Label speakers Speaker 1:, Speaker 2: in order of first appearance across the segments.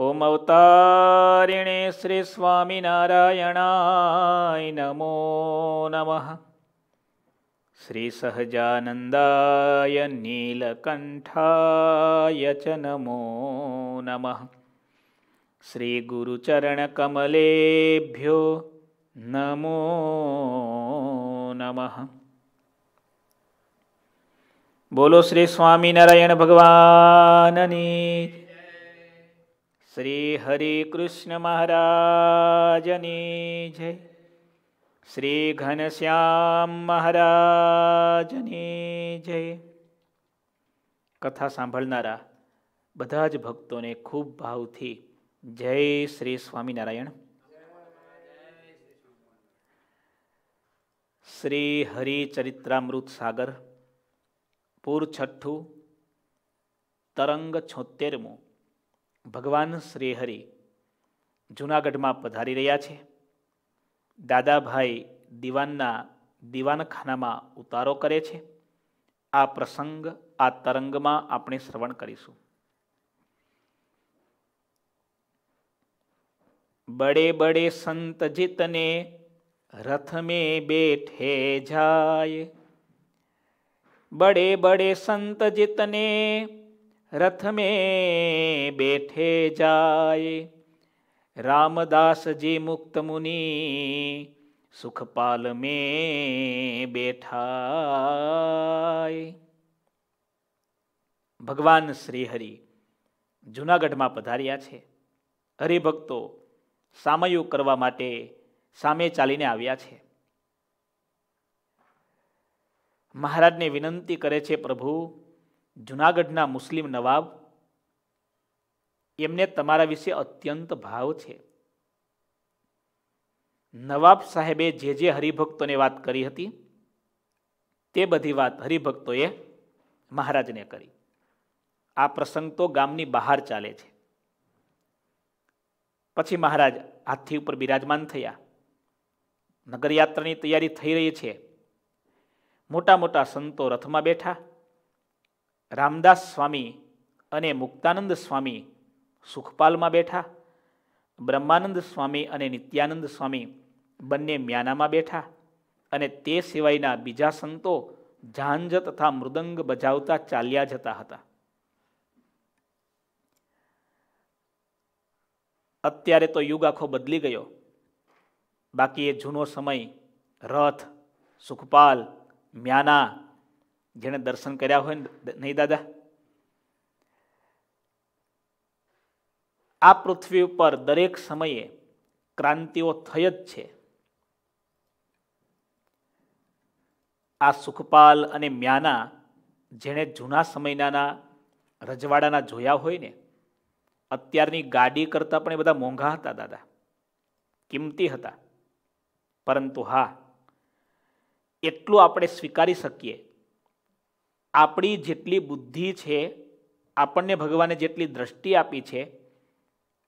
Speaker 1: ઓમ અવતારિણે શ્રી સ્વામિનારાયણાય નમો નમઃ શ્રી સહજાનંદાય નીલકંઠાય ચ નમો નમઃ શ્રી ગુરુચરણકમલેભ્યો નમો નમઃ બોલો શ્રી સ્વામિનારાયણ ભગવાનની શ્રી હરિ કૃષ્ણ મહારાજની જય. શ્રી ઘનશ્યામ મહારાજની જય. કથા સાંભળનારા બધા જ ભક્તોને ખૂબ ભાવથી જય શ્રી સ્વામિનારાયણ. શ્રી હરિચરિત્રામૃત સાગર, પૂર છઠ્ઠું, તરંગ છોતેરમું ભગવાન શ્રીહરિ જૂનાગઢમાં પધારી રહ્યા છે. દાદાભાઈ દિવાનના દિવાનખાનામાં ઉતારો કરે છે. આ પ્રસંગ, આ તરંગમાં આપણે શ્રવણ કરીશું. બડે બડે સંત જીતને રથ મે બેઠે જાય. બડે બડે સંત જીતને रथ में बैठे जाए रामदास जी मुक्त मुनि सुखपाल में बैठा ભગવાન શ્રી હરિ જુનાગઢમાં પધાર્યા છે હરિભક્તો સામયું કરવા માટે સામે ચાલીને આવ્યા છે મહારાજને વિનંતી કરે છે પ્રભુ જુનાગઢના મુસ્લિમ નવાબ, એમને તમારા વિશે અત્યંત ભાવ છે. નવાબ સાહેબે જે જે હરિભક્તોને વાત કરી હતી, તે બધી વાત હરિભક્તોએ મહારાજને કરી. આ પ્રસંગ તો ગામની બહાર ચાલે છે. પછી મહારાજ હાથી ઉપર બિરાજમાન થયા. નગરયાત્રાની તૈયારી થઈ રહી છે. મોટા મોટા સંતો રથમાં બેઠા. રામદાસ સ્વામી અને મુક્તાનંદ સ્વામી સુખપાલમાં બેઠા, બ્રહ્માનંદ સ્વામી અને નિત્યાનંદ સ્વામી બંને મ્યાનામાં બેઠા અને તે સિવાયના બીજા સંતો ઝાંઝ તથા મૃદંગ બજાવતા ચાલ્યા જતા હતા. અત્યારે તો યુગ આખો બદલી ગયો. બાકી એ જૂનો સમય, રથ, સુખપાલ, મ્યાના જેણે દર્શન કર્યા હોય નહીં દાદા? આ પૃથ્વી ઉપર દરેક સમયે ક્રાંતિઓ થઈ જ છે. આ સુખપાલ અને મ્યાના જેણે જૂના સમયના રજવાડાના જોયા હોય ને, અત્યારની ગાડી કરતાં પણ એ બધા મોંઘા હતા દાદા. કિંમતી હતા. પરંતુ હા, એટલું આપણે સ્વીકારી શકીએ આપણી જેટલી બુદ્ધિ છે, આપણને ભગવાને જેટલી દ્રષ્ટિ આપી છે,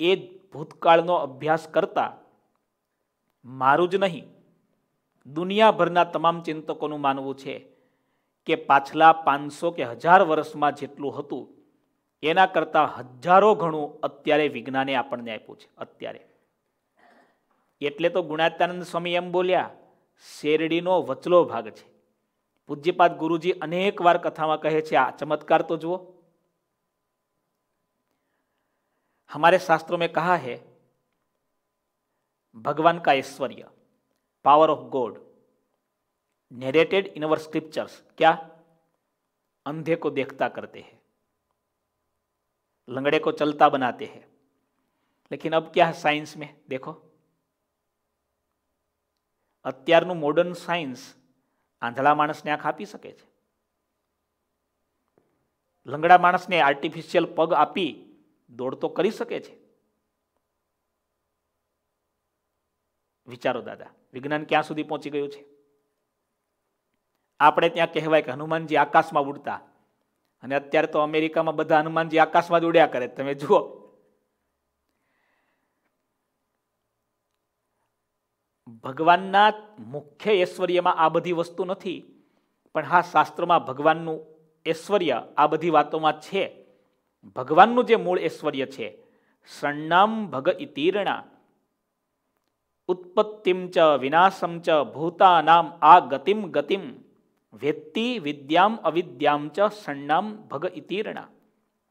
Speaker 1: એ ભૂતકાળનો અભ્યાસ કરતા મારું જ નહીં, દુનિયાભરના તમામ ચિંતકોનું માનવું છે કે પાછલા પાંચસો કે હજાર વર્ષમાં જેટલું હતું, એના કરતાં હજારો ઘણું અત્યારે વિજ્ઞાને આપણને આપ્યું છે, અત્યારે. એટલે તો ગુણાત્યાનંદ સ્વામી એમ બોલ્યા, શેરડીનો વચલો ભાગ છે. પૂજ્યપાદ ગુરુજી અનેક વાર કથામાં કહે છે આ ચમત્કાર તો જુઓ हमारे शास्त्रों में कहा है भगवान का ऐश्वर्य power of God narrated in our scriptures क्या अंधे को देखता करते हैं लंगड़े को चलता बनाते हैं लेकिन अब क्या है साइंस में देखो અત્યારનું મોડર્ન સાયન્સ આંધળા માણસને આંખ આપી શકે છે. લંગડા માણસને આર્ટિફિશિયલ પગ આપી દોડ તો કરી શકે છે. વિચારો દાદા, વિજ્ઞાન ક્યાં સુધી પહોંચી ગયું છે? આપણે ત્યાં કહેવાય કે હનુમાનજી આકાશમાં ઉડતા. અને અત્યારે તો અમેરિકામાં બધા હનુમાનજી આકાશમાં જ ઉડ્યા કરે. તમે જુઓ. ભગવાનના મુખ્ય ઐશ્વર્યમાં આ બધી વસ્તુ નથી, પણ હા, શાસ્ત્રમાં ભગવાનનું ઐશ્વર્ય આ બધી વાતોમાં છે. ભગવાનનું જે મૂળ ઐશ્વર્ય છે સન્નામ ભગ ઇતીર્ણા, ઉત્પત્તિમ ચ વિનાશમ ચ ભૂતાનામ આ ગતિમ ગતિમ, વેત્તિ વિદ્યામ અવિદ્યામ ચ સન્નામ ભગ ઇતીર્ણા.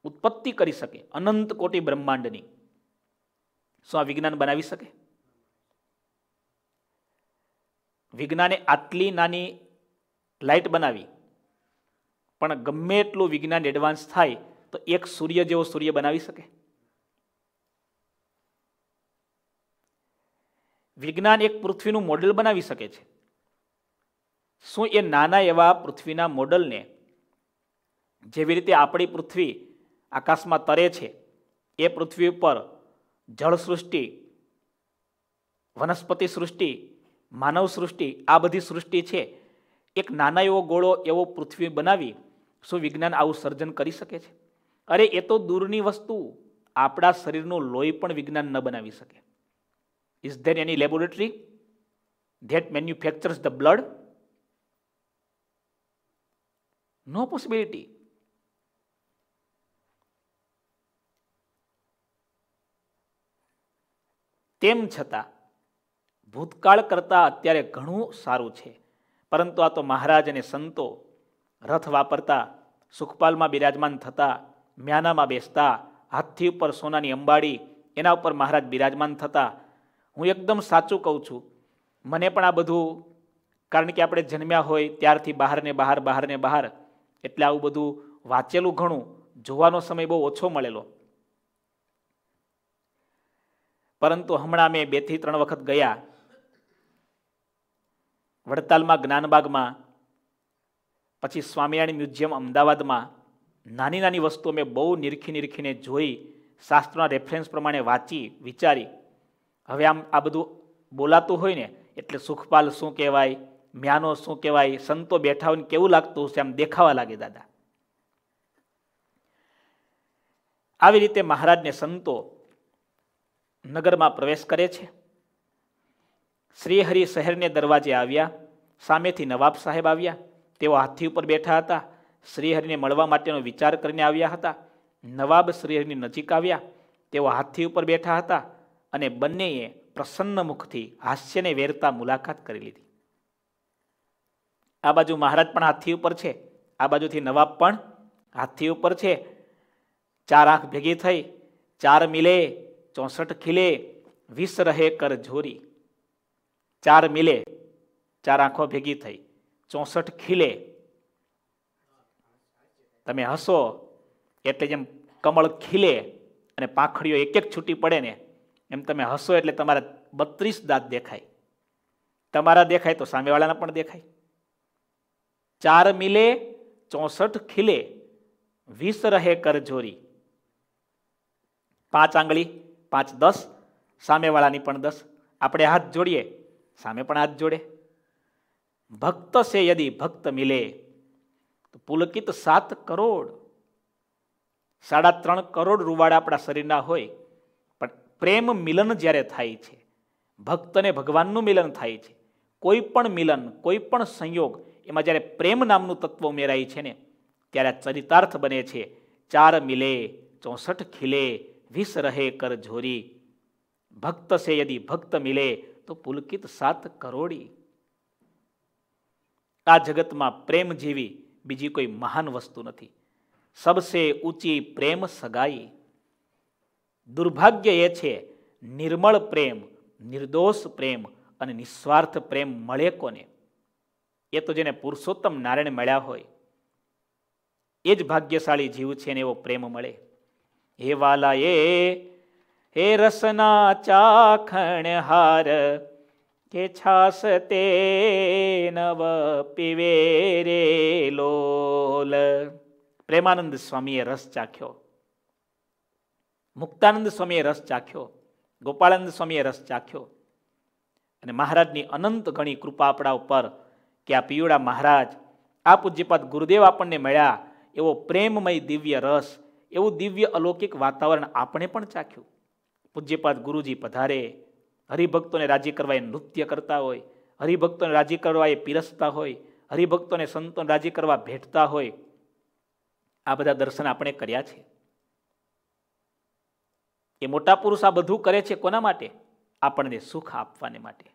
Speaker 1: ઉત્પત્તિ કરી શકે અનંત કોટી બ્રહ્માંડની. શું આ વિજ્ઞાન બનાવી શકે? વિજ્ઞાને આટલી નાની લાઇટ બનાવી. પણ ગમે એટલું વિજ્ઞાન એડવાન્સ થાય, તો એક સૂર્ય જેવો સૂર્ય બનાવી શકે. વિજ્ઞાન એક પૃથ્વીનું મોડેલ બનાવી શકે છે. શું એ નાના એવા પૃથ્વીના મોડલને જેવી રીતે આપણી પૃથ્વી આકાશમાં તરે છે, એ પૃથ્વી ઉપર જળ સૃષ્ટિ વનસ્પતિ સૃષ્ટિ માનવ સૃષ્ટિ આ બધી સૃષ્ટિ છે. એક નાના એવો ગોળો એવો પૃથ્વી બનાવી, શું વિજ્ઞાન આવું સર્જન કરી શકે છે? અરે, એ તો દૂરની વસ્તુ. આપણા શરીરનું લોહી પણ વિજ્ઞાન ન બનાવી શકે. Is there any laboratory that manufactures the blood no possibility તેમ છતાં ભૂતકાળ કરતાં અત્યારે ઘણું સારું છે. પરંતુ આ તો મહારાજ અને સંતો રથ વાપરતા, સુખપાલમાં બિરાજમાન થતા, મ્યાનામાં બેસતા, હાથથી ઉપર સોનાની અંબાડી, એના ઉપર મહારાજ બિરાજમાન થતા, હું એકદમ સાચું કહું છું. મને પણ આ બધું, કારણ કે આપણે જન્મ્યા હોય ત્યારથી બહારને બહાર બહારને બહાર, એટલે આવું બધું વાંચેલું ઘણું, જોવાનો સમય બહુ ઓછો મળેલો. પરંતુ હમણાં મેં બેથી ત્રણ વખત ગયા. વડતાલમાં જ્ઞાનબાગમાં, પછી સ્વામિનારાયણ મ્યુઝિયમ અમદાવાદમાં, નાની નાની વસ્તુઓ મેં બહુ નિરખી નિરખીને જોઈ, શાસ્ત્રના રેફરન્સ પ્રમાણે વાંચી, વિચારી. હવે આમ આ બધું બોલાતું હોય ને, એટલે સુખપાલ શું કહેવાય, મ્યાનો શું કહેવાય, સંતો બેઠા હોય કેવું લાગતું હશે આમ દેખાવા લાગે દાદા. આવી રીતે મહારાજને સંતો નગરમાં પ્રવેશ કરે છે. શ્રીહરિ શહેરને દરવાજે આવ્યા. સામેથી નવાબ સાહેબ આવ્યા. તેઓ હાથી ઉપર બેઠા હતા. શ્રીહરિને મળવા માટેનો વિચાર કરીને આવ્યા હતા. નવાબ શ્રીહરિની નજીક આવ્યા. તેઓ હાથી ઉપર બેઠા હતા અને બંનેએ પ્રસન્ન મુખથી હાસ્યને વેરતા મુલાકાત કરી લીધી. આ બાજુ મહારાજ પણ હાથી ઉપર છે. આ બાજુથી નવાબ પણ હાથી ઉપર છે. ચાર આંખ ભેગી થઈ. ચાર મિલે, ચોસઠ ખીલે, વીસ રહે કર જોરી. ચાર મિલે ચાર આંખો ભેગી થઈ. ચોસઠ ખીલે. તમે હસો, એટલે જેમ કમળ ખીલે અને પાંખડીઓ એક એક છૂટી પડે ને, એમ તમે હસો એટલે તમારા બત્રીસ દાંત દેખાય. તમારા દેખાય તો સામેવાળાના પણ દેખાય. ચાર મિલે, ચોસઠ ખીલે, વીસ રહે કરજોરી. પાંચ આંગળી, પાંચ દસ, સામેવાળાની પણ દસ. આપણે હાથ જોડીએ, સામે પણ હાથ જોડે. ભક્ત સે યદિ ભક્ત મિલે. તો પુલકિત સાત કરોડ. સાડા ત્રણ કરોડ રૂવાડા આપણા શરીરના હોય, પણ પ્રેમ મિલન જ્યારે થાય છે, ભક્તને ભગવાનનું મિલન થાય છે, કોઈ પણ મિલન, કોઈ પણ સંયોગ, એમાં જ્યારે પ્રેમ નામનું તત્વ ઉમેરાય છે ને, ત્યારે ચરિતાર્થ બને છે, ચાર મિલે, ચોસઠ ખીલે, વીસ રહે કર ઝોરી. ભક્ત સે યદિ ભક્ત મિલે, તો પુલકિત સાત કરોડી. આ જગતમાં પ્રેમ જેવી બીજી કોઈ મહાન વસ્તુ નથી. સબસે ઊંચી પ્રેમ સગાઈ. દુર્ભાગ્ય એ છે, નિર્મળ પ્રેમ, નિર્દોષ પ્રેમ અને નિસ્વાર્થ પ્રેમ મળે કોને? એ તો જેને પુરુષોત્તમ નારાયણ મળ્યા હોય. એ જ ભાગ્યશાળી જીવ છે ને એવો પ્રેમ મળે. હે વાલા એ હે રસના ચાખણ હાર કે છાસ તે નવ પીવે રે લોલ પ્રેમાનંદ સ્વામીએ રસ ચાખ્યો મુક્તાનંદ સ્વામીએ રસ ચાખ્યો ગોપાળાનંદ સ્વામીએ રસ ચાખ્યો અને મહારાજની અનંત ઘણી કૃપા આપણા ઉપર કે આ પિયુડા મહારાજ, આ પૂજ્યપાદ ગુરુદેવ આપણને મળ્યા, એવો પ્રેમમય દિવ્ય રસ, એવું દિવ્ય અલૌકિક વાતાવરણ આપણે પણ ચાખ્યું. પૂજ્યપાદ ગુરુજી પધારે હરિભક્તોને રાજી કરવા એ નૃત્ય કરતા હોય, હરિભક્તોને રાજી કરવા એ પીરસતા હોય, હરિભક્તોને સંતોને રાજી કરવા ભેટતા હોય, આ બધા દર્શન આપણે કર્યા છે. એ મોટા પુરુષ આ બધું કરે છે કોના માટે? આપણને સુખ આપવાને માટે.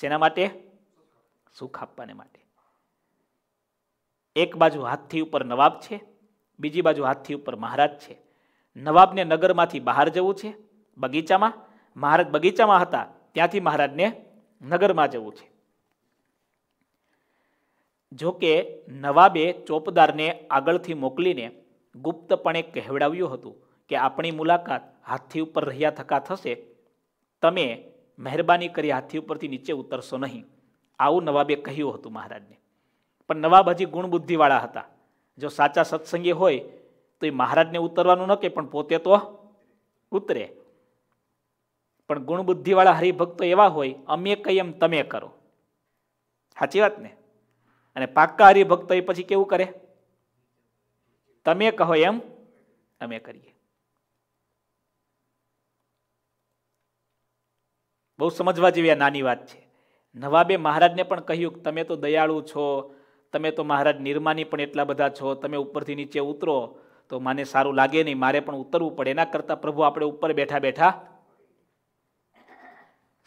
Speaker 1: શેના માટે? સુખ આપવાને માટે. એક બાજુ હાથથી ઉપર નવાબ છે, બીજી બાજુ હાથથી ઉપર મહારાજ છે. નવાબને નગરમાંથી બહાર જવું છે. બગીચામાં, મહારાજ બગીચામાં હતા. ત્યાંથી મહારાજને નગરમાં જવું છે. જોકે નવાબે ચોપદારને આગળથી મોકલીને ગુપ્તપણે કહેવડાવ્યું હતું કે આપણી મુલાકાત હાથી ઉપર રહ્યા થકા થશે. તમે મહેરબાની કરી હાથી ઉપરથી નીચે ઉતરશો નહીં. આવું નવાબે કહ્યું હતું મહારાજને. પણ નવાબ હજી ગુણબુદ્ધિવાળા હતા. જો સાચા સત્સંગી હોય તો એ મહારાજને ઉતરવાનું ન કે પણ પોતે તો ઉતરે. પણ ગુણબુદ્ધિવાળા હરિભક્તો એવા હોય, અમે કઈ એમ તમે કરો. સાચી વાત ને? અને પાક્કા હરિભક્તો એ પછી કેવું કરે? તમે કહો એમ, અમે કરીએ. બહુ સમજવા જેવી આ નાની વાત છે. નવાબે મહારાજને પણ કહ્યું કે તમે તો દયાળુ છો, તમે તો મહારાજ નિર્માની પણ એટલા બધા છો, તમે ઉપરથી નીચે ઉતરો, તો મને સારું લાગે નહીં, મારે પણ ઉતરવું પડે. એના કરતાં પ્રભુ આપણે ઉપર બેઠા બેઠા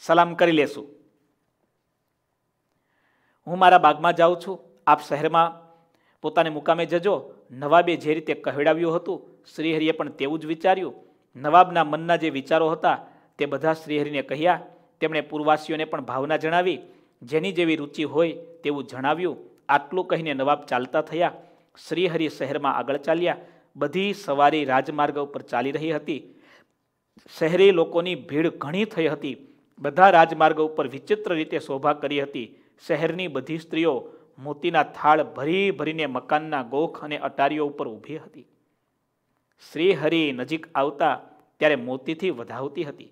Speaker 1: સલામ કરી લેશું. હું મારા બાગમાં જાઉં છું. આપ શહેરમાં પોતાને મુકામે જજો. નવાબે જે રીતે કહેવડાવ્યું હતું, શ્રીહરિએ પણ તેવું જ વિચાર્યું. નવાબના મનના જે વિચારો હતા, તે બધા શ્રીહરિને કહ્યા. તેમણે પૂર્વાસીઓને પણ ભાવના જણાવી. જેની જેવી રુચિ હોય તેવું જણાવ્યું. આટલું કહીને નવાબ ચાલતા થયા. શ્રીહરિ શહેરમાં આગળ ચાલ્યા. બધી સવારી રાજમાર્ગ ઉપર ચાલી રહી હતી. શહેરી લોકોની ભીડ ઘણી થઈ હતી. બધા રાજમાર્ગ ઉપર વિચિત્ર રીતે શોભા કરી હતી. શહેરની બધી સ્ત્રીઓ મોતીના થાળ ભરી ભરીને મકાનના ગોખ અને અટારીઓ ઉપર ઊભી હતી. શ્રીહરિ નજીક આવતા ત્યારે મોતીથી વધાવતી હતી.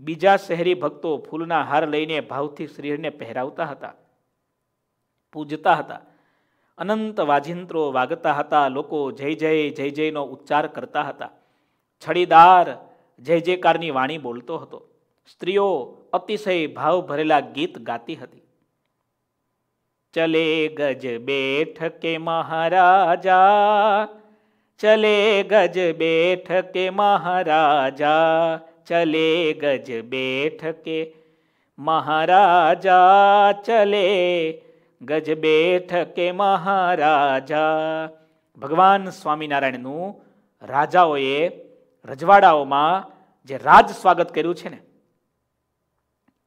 Speaker 1: બીજા શહેરી ભક્તો ફૂલના હાર લઈને ભાવથી શ્રીહરિને પહેરાવતા હતા. પૂજતા હતા. અનંત વાજિંત્રો વાગતા હતા. લોકો જય જય જય જયનો ઉચ્ચાર કરતા હતા. છડીદાર જય જયકારની વાણી બોલતો હતો. સ્ત્રીઓ અતિશય ભાવ ભરેલા ગીત ગાતી હતી. ચલે ગજ બેઠકે મહારાજા, ચલે ગજ બેઠકે મહારાજા, ચલે ગજ બેઠકે મહારાજા, ચલે ગજ બેઠકે મહારાજા. ભગવાન સ્વામિનારાયણનું રાજાઓએ રજવાડાઓમાં જે રાજ સ્વાગત કર્યું છે ને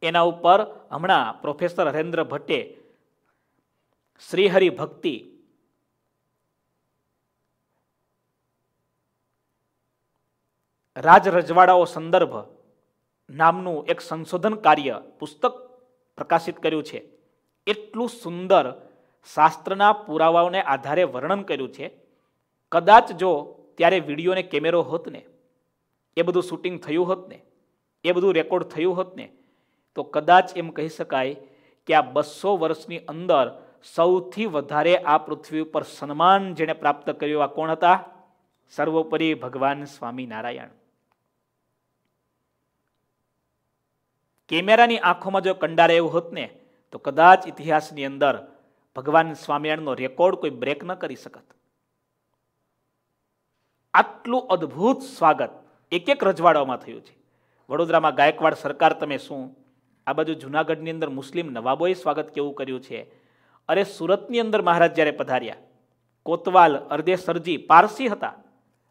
Speaker 1: એના ઉપર હમણાં પ્રોફેસર હરેન્દ્ર ભટ્ટે શ્રીહરિ ભક્તિ રાજ સંદર્ભ નામનું એક સંશોધન કાર્ય પુસ્તક પ્રકાશિત કર્યું છે. એટલું સુંદર શાસ્ત્રના પુરાવાઓને આધારે વર્ણન કર્યું છે. કદાચ જો ત્યારે વિડીયોને કેમેરો હોત ને, એ બધું શૂટિંગ થયું હોત ને, એ બધું રેકોર્ડ થયું હોત ને તો કદાચ એમ કહી શકાય કે આ બસો વર્ષની અંદર સૌથી વધારે આ પૃથ્વી ઉપર સન્માન જેણે પ્રાપ્ત કર્યું આ કોણ હતા? સર્વોપરી ભગવાન સ્વામિનારાયણ. કેમેરાની આંખોમાં જો કંડારે એવું હોત ને, તો કદાચ ઇતિહાસની અંદર ભગવાન સ્વામિનારાયણનો રેકોર્ડ કોઈ બ્રેક ન કરી શકત. આટલું અદ્ભુત સ્વાગત એક એક રજવાડાઓમાં થયું છે. વડોદરામાં ગાયકવાડ સરકાર તમે શું આ બાજુ જુનાગઢની અંદર મુસ્લિમ નવાબોએ સ્વાગત કેવું કર્યું છે? અરે સુરતની અંદર મહારાજ જ્યારે પધાર્યા, કોતવાલ, અર્ધેસરજી, પારસી હતા.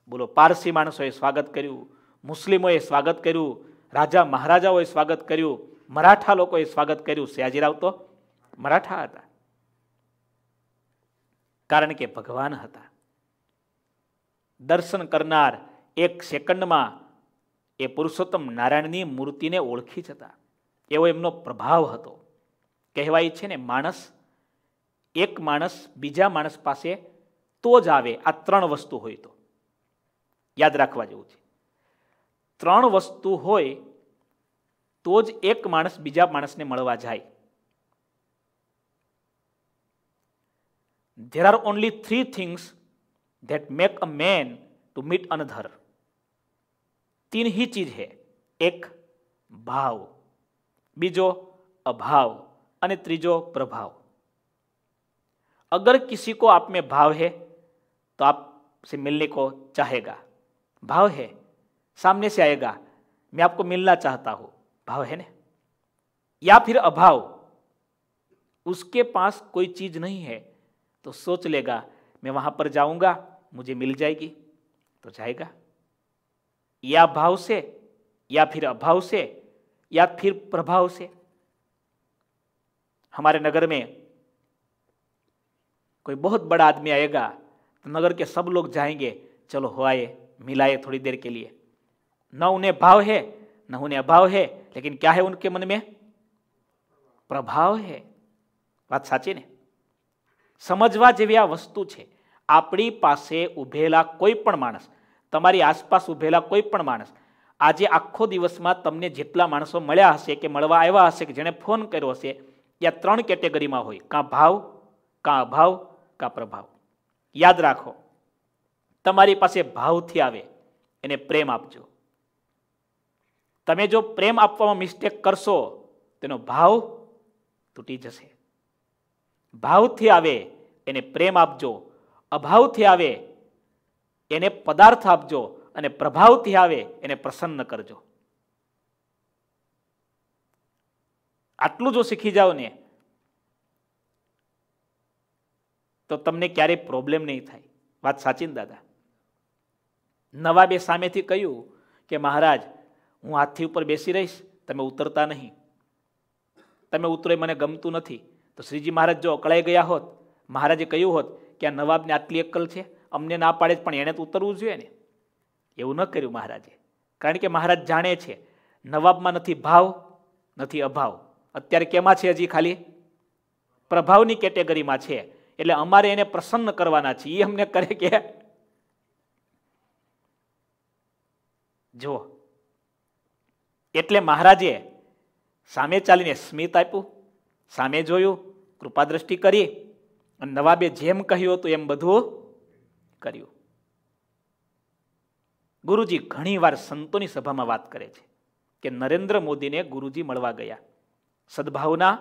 Speaker 1: બોલો, પારસી માણસોએ સ્વાગત કર્યું, મુસ્લિમોએ સ્વાગત કર્યું, રાજા મહારાજાઓએ સ્વાગત કર્યું, મરાઠા લોકોએ સ્વાગત કર્યું. સયાજીરાવ તો મરાઠા હતા. કારણ કે ભગવાન હતા. દર્શન કરનાર એક સેકન્ડમાં એ પુરુષોત્તમ નારાયણની મૂર્તિને ઓળખી જતા એવો એમનો પ્રભાવ હતો કહેવાય છે ને માણસ એક માણસ બીજા માણસ પાસે તો જ આવે આ ત્રણ વસ્તુ હોય તો યાદ રાખવા જેવું છે ત્રણ વસ્તુ હોય તો જ એક માણસ બીજા માણસને મળવા જાય there are only three things that make a man to meet another तीन ही चीज है एक भाव बीजो अभाव અને ત્રીજો પ્રભાવ अगर किसी को आप में भाव है तो आपसे मिलने को चाहेगा भाव है सामने से आएगा मैं आपको मिलना चाहता हूं भाव है ना या फिर अभाव उसके पास कोई चीज नहीं है तो सोच लेगा मैं वहां पर जाऊंगा मुझे मिल जाएगी तो जाएगा या भाव से या फिर अभाव से या फिर प्रभाव से हमारे नगर में कोई बहुत बड़ा आदमी आएगा तो नगर के सब लोग जाएंगे चलो हो आए मिलाए थोड़ी देर के लिए न उन्हें भाव है न उन्हें अभाव है लेकिन क्या है उनके मन में પ્રભાવ હે વાત સાચી ને સમજવા જેવી આ વસ્તુ છે આપણી પાસે ઉભેલા કોઈ પણ માણસ તમારી આસપાસ ઉભેલા કોઈ પણ માણસ આજે આખો દિવસમાં તમને જેટલા માણસો મળ્યા હશે કે મળવા આવ્યા હશે કે જેણે ફોન કર્યો હશે, એ ત્રણ કેટેગરીમાં હોય. કાં ભાવ, કાં અભાવ, કાં પ્રભાવ. યાદ રાખો, તમારી પાસે ભાવથી આવે, એને પ્રેમ આપજો. તમે જો પ્રેમ આપવામાં મિસ્ટેક કરશો, તેનો ભાવ તૂટી જશે. ભાવથી આવે, એને પ્રેમ આપજો. અભાવથી આવે, એને પદાર્થ આપજો. અને પ્રભાવથી આવે એને પ્રસન્ન કરજો. આટલું જો શીખી જાઓ ને, તો તમને ક્યારેય પ્રોબ્લેમ નહીં થાય. વાત સાચી દાદા? નવાબે સામેથી કહ્યું કે, મહારાજ, હું હાથથી ઉપર બેસી રહીશ, તમે ઉતરતા નહીં. તમે ઉતરો મને ગમતું નથી. તો શ્રીજી મહારાજ જો અકળાઈ ગયા હોત, મહારાજે કહ્યું હોત કે, આ નવાબને આટલી અક્કલ છે, અમને ના પાડે પણ એણે તો ઉતરવું જોઈએ ને. એવું ન કર્યું મહારાજે. કારણ કે મહારાજ જાણે છે, નવાબમાં નથી ભાવ, નથી અભાવ. અત્યારે કેમાં છે હજી ખાલી? પ્રભાવની કેટેગરીમાં છે. એટલે અમારે એને પ્રસન્ન કરવાના છે. એ અમને કરે કે? જુઓ. એટલે મહારાજે સામે ચાલીને સ્મિત આપ્યું, સામે જોયું કૃપા દ્રષ્ટિ કરી, અને નવાબે જેમ કહ્યું હતું એમ બધું કર્યું. ગુરુજી ઘણીવાર સંતોની સભામાં વાત કરે છે કે નરેન્દ્ર મોદીને ગુરુજી મળવા ગયા. સદભાવના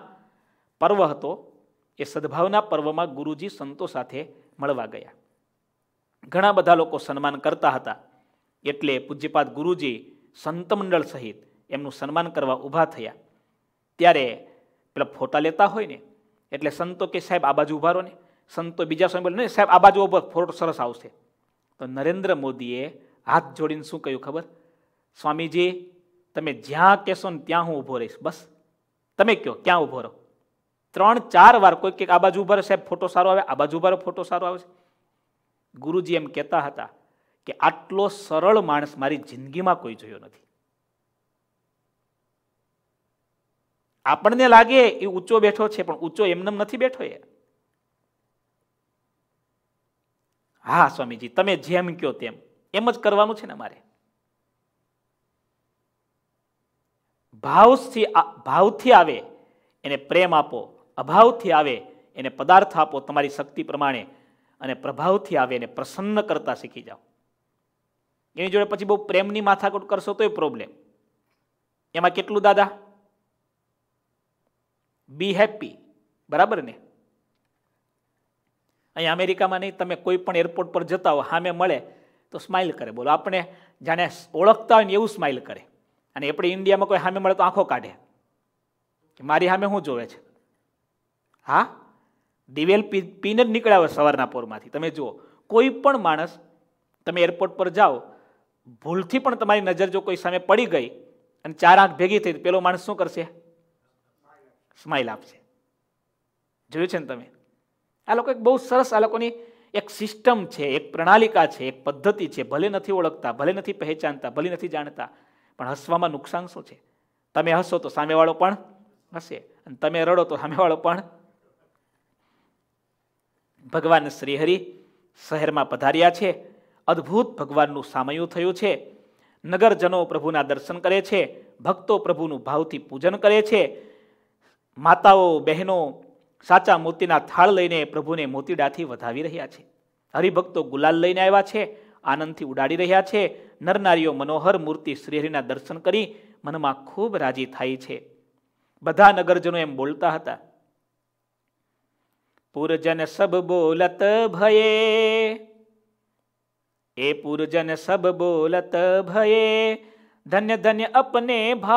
Speaker 1: પર્વ હતો. એ સદભાવના પર્વમાં ગુરુજી સંતો સાથે મળવા ગયા. ઘણા બધા લોકો સન્માન કરતા હતા. એટલે પૂજ્યપાદ ગુરુજી સંત મંડળ સહિત એમનું સન્માન કરવા ઊભા થયા. ત્યારે પેલા ફોટા લેતા હોય ને, એટલે સંતો કે સાહેબ આ બાજુ ઊભા રહો ને. સંતો બીજા સમય બોલે સાહેબ, આ બાજુ ઊભો ફોટો સરસ આવશે. તો નરેન્દ્ર મોદીએ હાથ જોડીને શું કહ્યું ખબર? સ્વામીજી, તમે જ્યાં કહેશો ને ત્યાં હું ઊભો રહીશ. બસ. તમે કહો, ક્યાં ઊભો રહો? ત્રણ, ચાર વાર કોઈ કંઈક આ બાજુ ઊભા સાહેબ, ફોટો સારો આવે? આ બાજુ ઊભા ફોટો સારો આવે ગુરુજી એમ કહેતા હતા કે આટલો સરળ માણસ મારી જિંદગીમાં કોઈ જોયો નથી. આપણને લાગે એ ઊંચો બેઠો છે, પણ ઊંચો એમને નથી બેઠો એ. હા, સ્વામીજી, તમે જેમ કહો તેમ. એમ જ કરવાનું છે ને મારે. ભાવથી ભાવથી આવે, એને પ્રેમ આપો. અભાવથી આવે, એને પદાર્થ આપો તમારી શક્તિ પ્રમાણે. અને પ્રભાવથી આવે, એને પ્રસન્ન કરતા શીખી જાઓ. એની જોડે પછી બહુ પ્રેમની માથાકૂટ કરશો તોય પ્રોબ્લેમ એમાં કેટલું દાદા? બી હેપી બરાબર ને? અહીંયા અમેરિકામાં નહીં, તમે કોઈ પણ એરપોર્ટ પર જતા હો સામે મળે તો સ્માઇલ કરે. બોલો, આપણે જાણે ઓળખતા હોય ને એવું સ્માઇલ કરે. અને આપણે ઇન્ડિયામાં કોઈ સામે મળે તો આંખો કાઢે. કે મારી સામે શું જોવે છે? હા? દિવેલ પીને જ નીકળ્યા હોય સવારના પોરમાંથી. તમે જુઓ, કોઈ પણ માણસ તમે એરપોર્ટ પર જાઓ, ભૂલથી પણ તમારી નજર જો કોઈ સામે પડી ગઈ અને ચાર આંખ ભેગી થઈ પેલો માણસ શું કરશે? સ્માઇલ આપશે. જોયું છે ને તમે? આ લોકો એક બહુ સરસ, આ લોકોની એક સિસ્ટમ છે, એક પ્રણાલિકા છે, એક પદ્ધતિ છે. ભલે નથી ઓળખતા, ભલે નથી પહેચાનતા, ભલે નથી જાણતા, પણ હસવામાં નુકસાન શું છે? તમે હસો તો સામેવાળો પણ હશે અને તમે રડો તો સામેવાળો પણ ભગવાન શ્રીહરિ શહેરમાં પધાર્યા છે. અદ્ભુત ભગવાનનું સામયું થયું છે. નગરજનો પ્રભુના દર્શન કરે છે. ભક્તો પ્રભુનું ભાવથી પૂજન કરે છે. માતાઓ, બહેનો સાચા મોતીના થાળ લઈને પ્રભુને મોતીડાથી વધાવી રહ્યા છે. હરિભક્તો ગુલાલ લઈને આવ્યા છે, આનંદથી ઉડાડી રહ્યા છે. નરનારીઓ મનોહર મૂર્તિ શ્રીહરિના દર્શન કરી મનમાં ખૂબ રાજી થાય છે. બધા નગરજનો એમ બોલતા હતા, પૂરજન સબ બોલત ભયે? એ પૂરજન સબ બોલત ભયે? ધન્ય ધન્ય અપને ભાગ્ય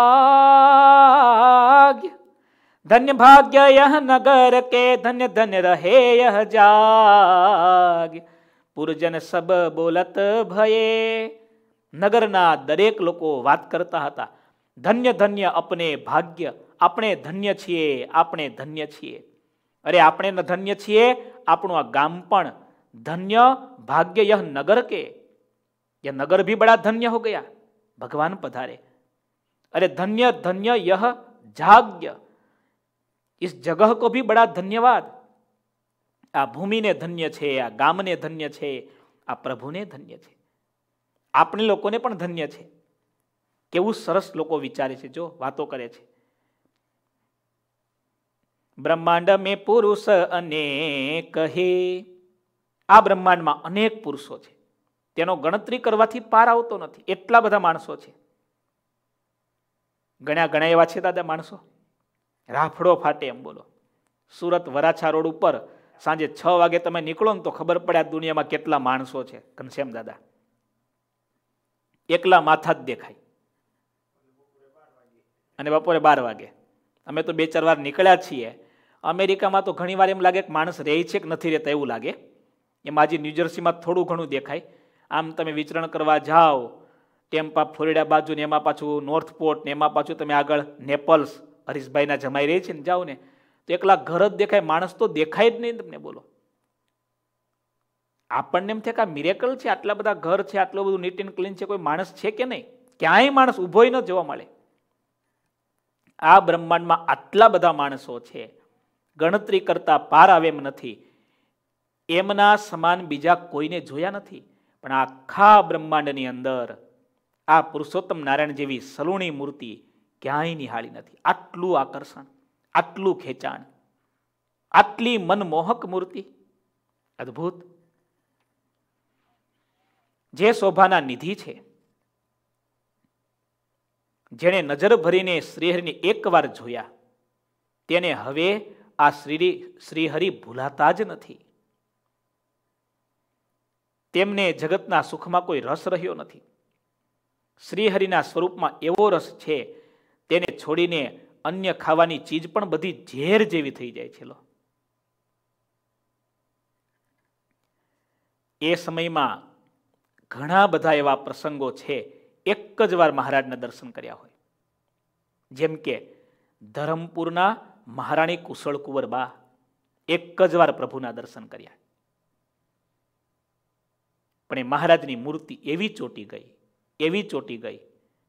Speaker 1: ધન્ય ભાગ્ય यह નગર કે ધન્ય ધન્ય રહે यह જાગ પુરજન સબ બોલત ભયે નગરના દરેક લોકો વાત કરતા હતા ધન્ય ધન્ય અપને ભાગ્ય આપણે ધન્ય છીએ આપણે ધન્ય છીએ અરે આપણે ન ધન્ય છીએ આપણું આ ગામ પણ ધન્ય ભાગ્ય યહ નગર કે यह नगर भी बड़ा धन्य हो गया भगवान पधारे अरे धन्य धन्य यह जाग्य इस जगह को भी बड़ा धन्यवाद આ ભૂમિને ધન્ય છે આ ગામને ધન્ય છે આ પ્રભુને ધન્ય છે આપણે લોકોને પણ ધન્ય છે કેવું સરસ લોકો વિચારે છે જો વાતો કરે છે બ્રહ્માંડ મેં પુરુષ અનેક હે આ બ્રહ્માંડમાં અનેક પુરુષો છે તેનો ગણતરી કરવાથી પાર આવતો નથી એટલા બધા માણસો છે ગણ્યા ગણ્યા એવા છે દાદા માણસો રાફડો ફાટે એમ બોલો. સુરત વરાછા રોડ ઉપર સાંજે છ વાગે તમે નીકળો ને તો ખબર પડે આ દુનિયામાં કેટલા માણસો છે. ઘનશ્યામ દાદા. એકલા માથા જ દેખાય. અને બપોરે બાર વાગે. અમે તો બે ચાર વાર નીકળ્યા છીએ. અમેરિકામાં તો ઘણી વાર એમ લાગે કે માણસ રહે છે કે નથી રહેતા એવું લાગે. એમાં હજી ન્યૂજર્સીમાં થોડું ઘણું દેખાય. આમ તમે વિચરણ કરવા જાઓ. ટેમ્પા ફ્લોરિડા બાજુ ને એમાં પાછું નોર્થ પોર્ટ ને એમાં પાછું તમે આગળ નેપલ્સ હરીશભાઈના જમાઈ રહી છે ને, જાઓ ને. તો એકલા ઘર જ દેખાય, માણસ તો દેખાય જ નહીં તમને બોલો. આપણને એમ થાય કે આ મિરેકલ છે, આટલા બધા ઘર છે, આટલું બધું નીટ એન્ડ ક્લીન છે, કોઈ માણસ છે કે નહીં? ક્યાંય માણસ ઊભો ન જોવા મળે. આ બ્રહ્માંડમાં આટલા બધા માણસો છે. ગણતરી કરતા પાર આવે એમ નથી. એમના સમાન બીજા કોઈને જોયા નથી. પણ આખા બ્રહ્માંડની અંદર આ પુરુષોત્તમ નારાયણ જેવી સલુણી મૂર્તિ ક્યાંય નિહાળી નથી. આટલું આકર્ષણ, આટલું ખેંચાણ, આટલી મનમોહક મૂર્તિ. અદ્ભુત. જે શોભાના નિધિ છે, જેણે નજર ભરીને શ્રીહરિને એકવાર જોયા, તેને હવે આ શ્રી શ્રીહરિ ભૂલાતા જ નથી. તેમને જગતના સુખમાં કોઈ રસ રહ્યો નથી. શ્રીહરિના સ્વરૂપમાં એવો રસ છે તેને છોડીને અન્ય ખાવાની ચીજ પણ બધી ઝેર જેવી થઈ જાય છે એ સમયમાં ઘણા બધા એવા પ્રસંગો છે, એક જ વાર મહારાજના દર્શન કર્યા હોય. જેમ કે, ધરમપુરના મહારાણી કુશળ કુંવરબા એક જ વાર પ્રભુના દર્શન કર્યા. પણ એ મહારાજની મૂર્તિ એવી ચોટી ગઈ, એવી ચોટી ગઈ,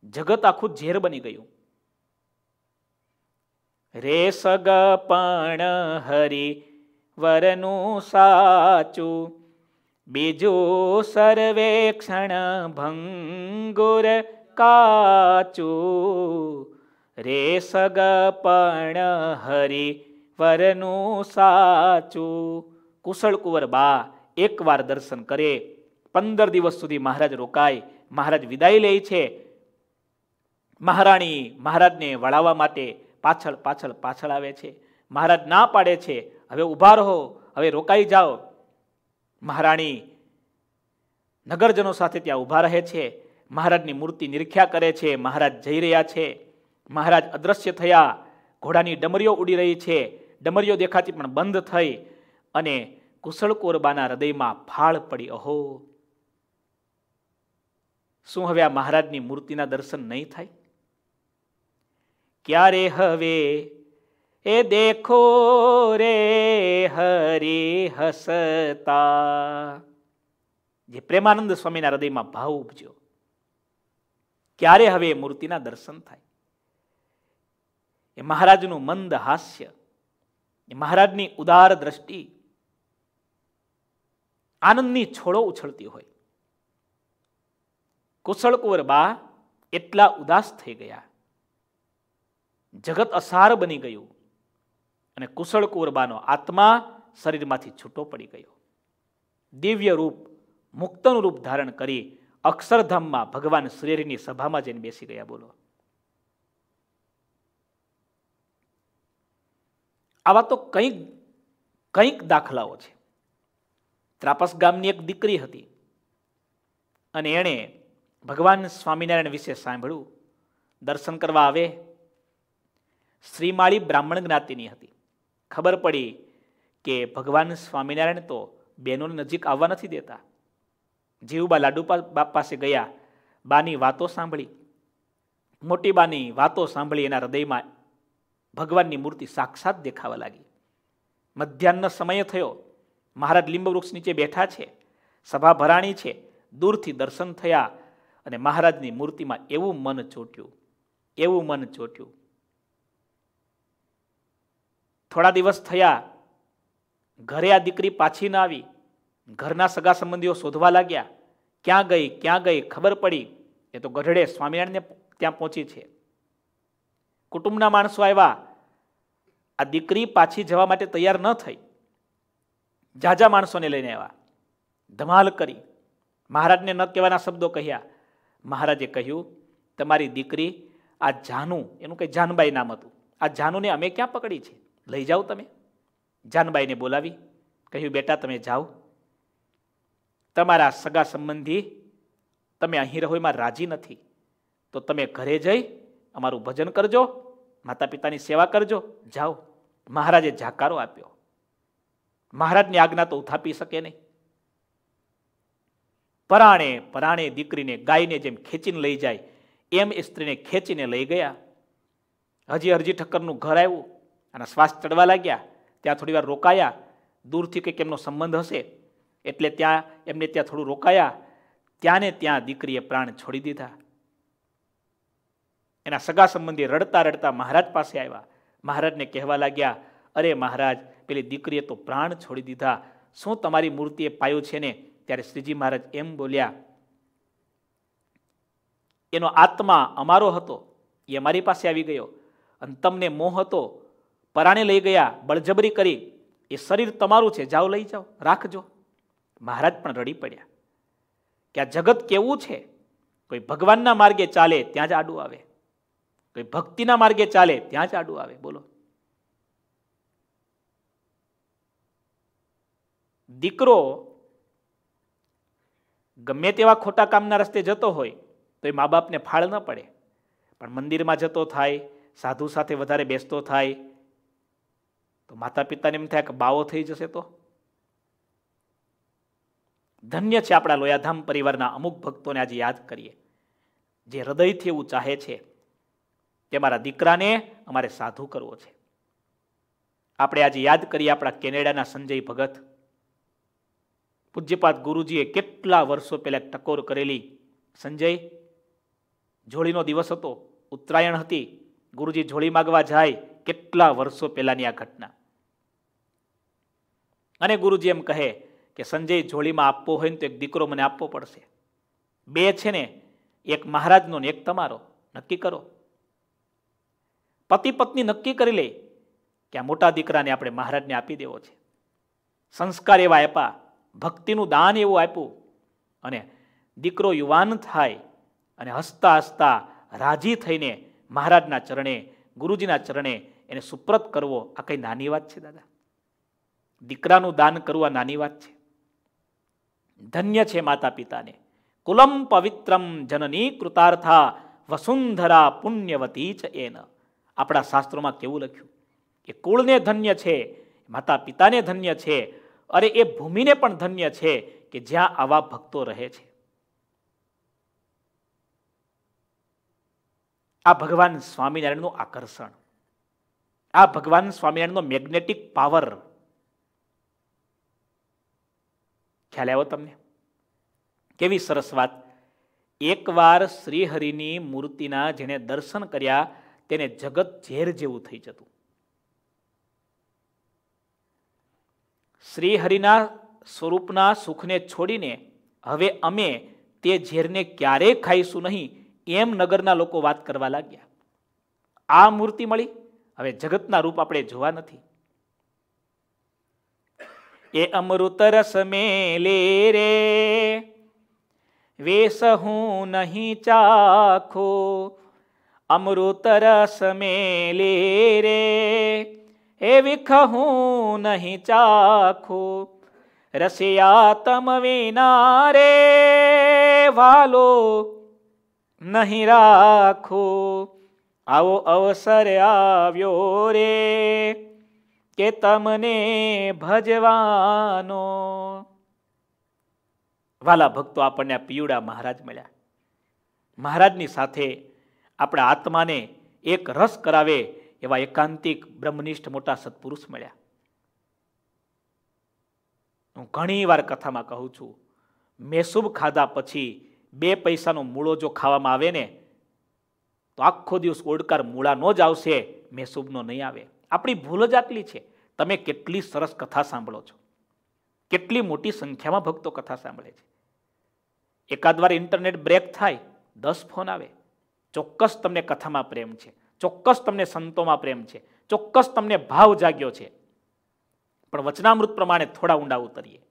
Speaker 1: જગત આખું ઝેર બની ગયું. રે સગ પણ હરી વરનું સાચું. બીજું સર્વેક્ષણ ભંગુર કાચું. રે સગ પણ હરી વરનું સાચું. કુશળ કુંવર બા એકવાર દર્શન કરે, પંદર દિવસ સુધી મહારાજ રોકાય, મહારાજ વિદાય લે છે. મહારાણી મહારાજને વળાવવા માટે પાછળ પાછળ પાછળ આવે છે. મહારાજ ના પાડે છે. હવે ઊભા રહો. હવે રોકાઈ જાઓ. મહારાણી નગરજનો સાથે ત્યાં ઊભા રહે છે. મહારાજની મૂર્તિ નિરીક્ષા કરે છે. મહારાજ જઈ રહ્યા છે. મહારાજ અદ્રશ્ય થયા. ઘોડાની ડમરીઓ ઉડી રહી છે. ડમરીઓ દેખાતી પણ બંધ થઈ અને કુશળ કોરબાના હૃદયમાં ફાળ પડી. અહો! શું હવે આ મહારાજની મૂર્તિના દર્શન નહીં થાય? ક્યારે હવે? એ દેખો રે હરી હસતા. જે પ્રેમાનંદ સ્વામીના હૃદયમાં ભાવ ઉપજ્યો. ક્યારે હવે મૂર્તિના દર્શન થાય? એ મહારાજનું મંદ હાસ્ય, એ મહારાજની ઉદાર દ્રષ્ટિ, આનંદની છોડો ઉછળતી હોય. કુશળ કુંવર બા એટલા ઉદાસ થઈ ગયા. જગત અસાર બની ગયું અને કુશળ કુરબાનો આત્મા શરીરમાંથી છૂટો પડી ગયો. દિવ્ય રૂપ, મુક્તનું રૂપ ધારણ કરી અક્ષરધામમાં ભગવાન શ્રીહરિની સભામાં જઈને બેસી ગયા. બોલો. આવા તો કંઈક કંઈક દાખલાઓ છે. ત્રાપસ ગામની એક દીકરી હતી અને એણે ભગવાન સ્વામિનારાયણ વિશે સાંભળ્યું. દર્શન કરવા આવે શ્રીમાળી બ્રાહ્મણ જ્ઞાતિની હતી. ખબર પડી કે ભગવાન સ્વામિનારાયણ તો બહેનોને નજીક આવવા નથી દેતા. જીવબા લાડુ બાપ પાસે ગયા, બાની વાતો સાંભળી. મોટી બાની વાતો સાંભળી એના હૃદયમાં ભગવાનની મૂર્તિ સાક્ષાત દેખાવા લાગી. મધ્યાહનનો સમય થયો. મહારાજ લીંબવૃક્ષ નીચે બેઠા છે. સભા ભરાણી છે. દૂરથી દર્શન થયા અને મહારાજની મૂર્તિમાં એવું મન ચોટ્યું. એવું મન ચોટ્યું. થોડા દિવસ થયા, ઘરે આ દીકરી પાછી ના આવી. ઘરના સગા સંબંધીઓ શોધવા લાગ્યા, ક્યાં ગઈ ક્યાં ગઈ, ખબર પડી. એ તો ગઢડે સ્વામિનારાયણને ત્યાં પહોંચી છે. કુટુંબના માણસો આવ્યા. આ દીકરી પાછી જવા માટે તૈયાર ન થઈ. જાજા માણસોને લઈને આવ્યા. ધમાલ કરી. મહારાજને ન કહેવાના શબ્દો કહ્યા. મહારાજે કહ્યું, તમારી દીકરી આ જાનુ, એનું કંઈ જાનબાઈ નામ હતું. આ જાનુને અમે ક્યાં પકડી છે? લઈ જાઓ તમે. જાનબાઈને બોલાવી, કહ્યું, બેટા, તમે જાઓ. તમારા સગા સંબંધી તમે અહીં રહો, એમાં રાજી નથી. તો તમે ઘરે જઈ અમારું ભજન કરજો માતા પિતાની સેવા કરજો, જાઓ. મહારાજે જાકારો આપ્યો. મહારાજની આજ્ઞા તો ઉથાપી શકે નહીં. પરાણે પરાણે દીકરીને ગાયને જેમ ખેંચીને લઈ જાય, એમ એ સ્ત્રીને ખેંચીને લઈ ગયા. હજી હરજી ઠક્કરનું ઘર આવ્યું. અને શ્વાસ ચડવા લાગ્યા, ત્યાં થોડી વાર રોકાયા. દૂરથી કંઈક એમનો સંબંધ હશે, એટલે ત્યાં એમને ત્યાં થોડું રોકાયા. ત્યાં ને ત્યાં દીકરીએ પ્રાણ છોડી દીધા. એના સગા સંબંધી રડતા રડતા મહારાજ પાસે આવ્યા. મહારાજને કહેવા લાગ્યા, અરે મહારાજ, પેલી દીકરીએ તો પ્રાણ છોડી દીધા. શું તમારી મૂર્તિએ પાયો છે ને? ત્યારે શ્રીજી મહારાજ એમ બોલ્યા, એનો આત્મા અમારો હતો. એ અમારી પાસે આવી ગયો. અને તમને મોહ હતો. પરાણે લઈ ગયા, બળજબરી કરી. એ શરીર તમારું છે, જાઓ લઈ જાઓ, રાખજો. મહારાજ પણ રડી પડ્યા. કે આ જગત કેવું છે? કોઈ ભગવાનના માર્ગે ચાલે, ત્યાં જ આડું આવે. કોઈ ભક્તિના માર્ગે ચાલે, ત્યાં જ આડું આવે. બોલો. દીકરો ગમે તેવા ખોટા કામના રસ્તે જતો હોય તો એ મા બાપને ફાળ ન પડે. પણ મંદિરમાં જતો થાય, સાધુ સાથે વધારે બેસતો થાય તો માતા પિતાને એમ થયા કે બાવો થઈ જશે તો? ધન્ય છે આપણા લોયાધામ પરિવારના અમુક ભક્તોને આજે યાદ કરીએ. જે હૃદયથી એવું ચાહે છે કે મારા દીકરાને અમારે સાધુ કરવો છે. આપણે આજે યાદ કરીએ આપણા કેનેડાના સંજય ભગત. પૂજ્યપાત ગુરુજીએ કેટલા વર્ષો પહેલાં ટકોર કરેલી સંજય? જોડીનો દિવસ હતો, ઉત્તરાયણ હતી, ગુરુજી જોડી માગવા જાય, કેટલા વર્ષો પહેલાની આ ઘટના? અને ગુરુજી એમ કહે કે સંજય જોડીમાં આપવો હોય ને તો એક દીકરો મને આપવો પડશે. બે છે ને, એક મહારાજનો ને એક તમારો. નક્કી કરો. પતિ પત્ની નક્કી કરી લે કે આ મોટા દીકરાને આપણે મહારાજને આપી દેવો છે. સંસ્કાર એવા આપ્યા, ભક્તિનું દાન એવું આપ્યું અને દીકરો યુવાન થાય અને હસતા હસતા રાજી થઈને મહારાજના ચરણે, ગુરુજીના ચરણે એને સુપ્રત કરવો આ કંઈ નાની વાત છે દાદા. દીકરાનું દાન કરવું આ નાની વાત છે. ધન્ય છે માતા પિતાને કુલમ પવિત્રમ જનની કૃતાર્થા વસુંધરા પુણ્યવતી ચ એન. આપણા શાસ્ત્રોમાં કેવું લખ્યું? કે કુળને ધન્ય છે માતા પિતાને ધન્ય છે, અરે એ ભૂમિને પણ ધન્ય છે કે જ્યાં આવા ભક્તો રહે છે. આ ભગવાન સ્વામિનારાયણનું આકર્ષણ. આ ભગવાન સ્વામિનારાયણનો મેગ્નેટિક પાવર ખ્યાલ આવ્યો તમને? કેવી સરસ વાત. એકવાર શ્રીહરિની મૂર્તિના જેણે દર્શન કર્યા, તેને જગત ઝેર જેવું થઈ જતું. શ્રીહરિના સ્વરૂપના સુખને છોડીને હવે અમે તે ઝેરને ક્યારેય ખાઈશું નહીં એમ નગરના લોકો વાત કરવા લાગ્યા. આ મૂર્તિ મળી. હવે જગતના રૂપ આપણે જોવા નથી. એ અમૃત રસ મેલે રે. વેસ હું નહીં ચાખો અમૃત રસ મેલે રે. એ વિખ હું નહીં ચાખો, રસિયા તમ વિના રે. વાલો નહીં રાખો, આવો અવસર આવ્યો રે. કે તમને ભજવાનો. વાલા ભક્તો આપણને આ પિયુડા મહારાજ મળ્યા. મહારાજની સાથે આપણા આત્માને એક રસ કરાવે એવા એકાંતિક બ્રહ્મનિષ્ઠ મોટા સત્પુરુષ મળ્યા. હું ઘણી વાર કથામાં કહું છું મેસુબ ખાધા પછી બે પૈસાનો મૂળો જો ખાવામાં આવે ને, તો આખો દિવસ ઓડકાર મૂળા ન જ આવશે મેસુબનો નહીં આવે. આપણી ભૂલ જ આટલી છે. તમે કેટલી સરસ કથા સાંભળો છો. કેટલી મોટી સંખ્યામાં ભક્તો કથા સાંભળે છે. એકાદ વાર ઇન્ટરનેટ બ્રેક થાય, દસ ફોન આવે. ચોક્કસ તમને કથામાં પ્રેમ છે. ચોક્કસ તમને સંતોમાં પ્રેમ છે. ચોક્કસ તમને ભાવ જાગ્યો છે. પણ વચનામૃત પ્રમાણે થોડા ઊંડા ઉતરીએ.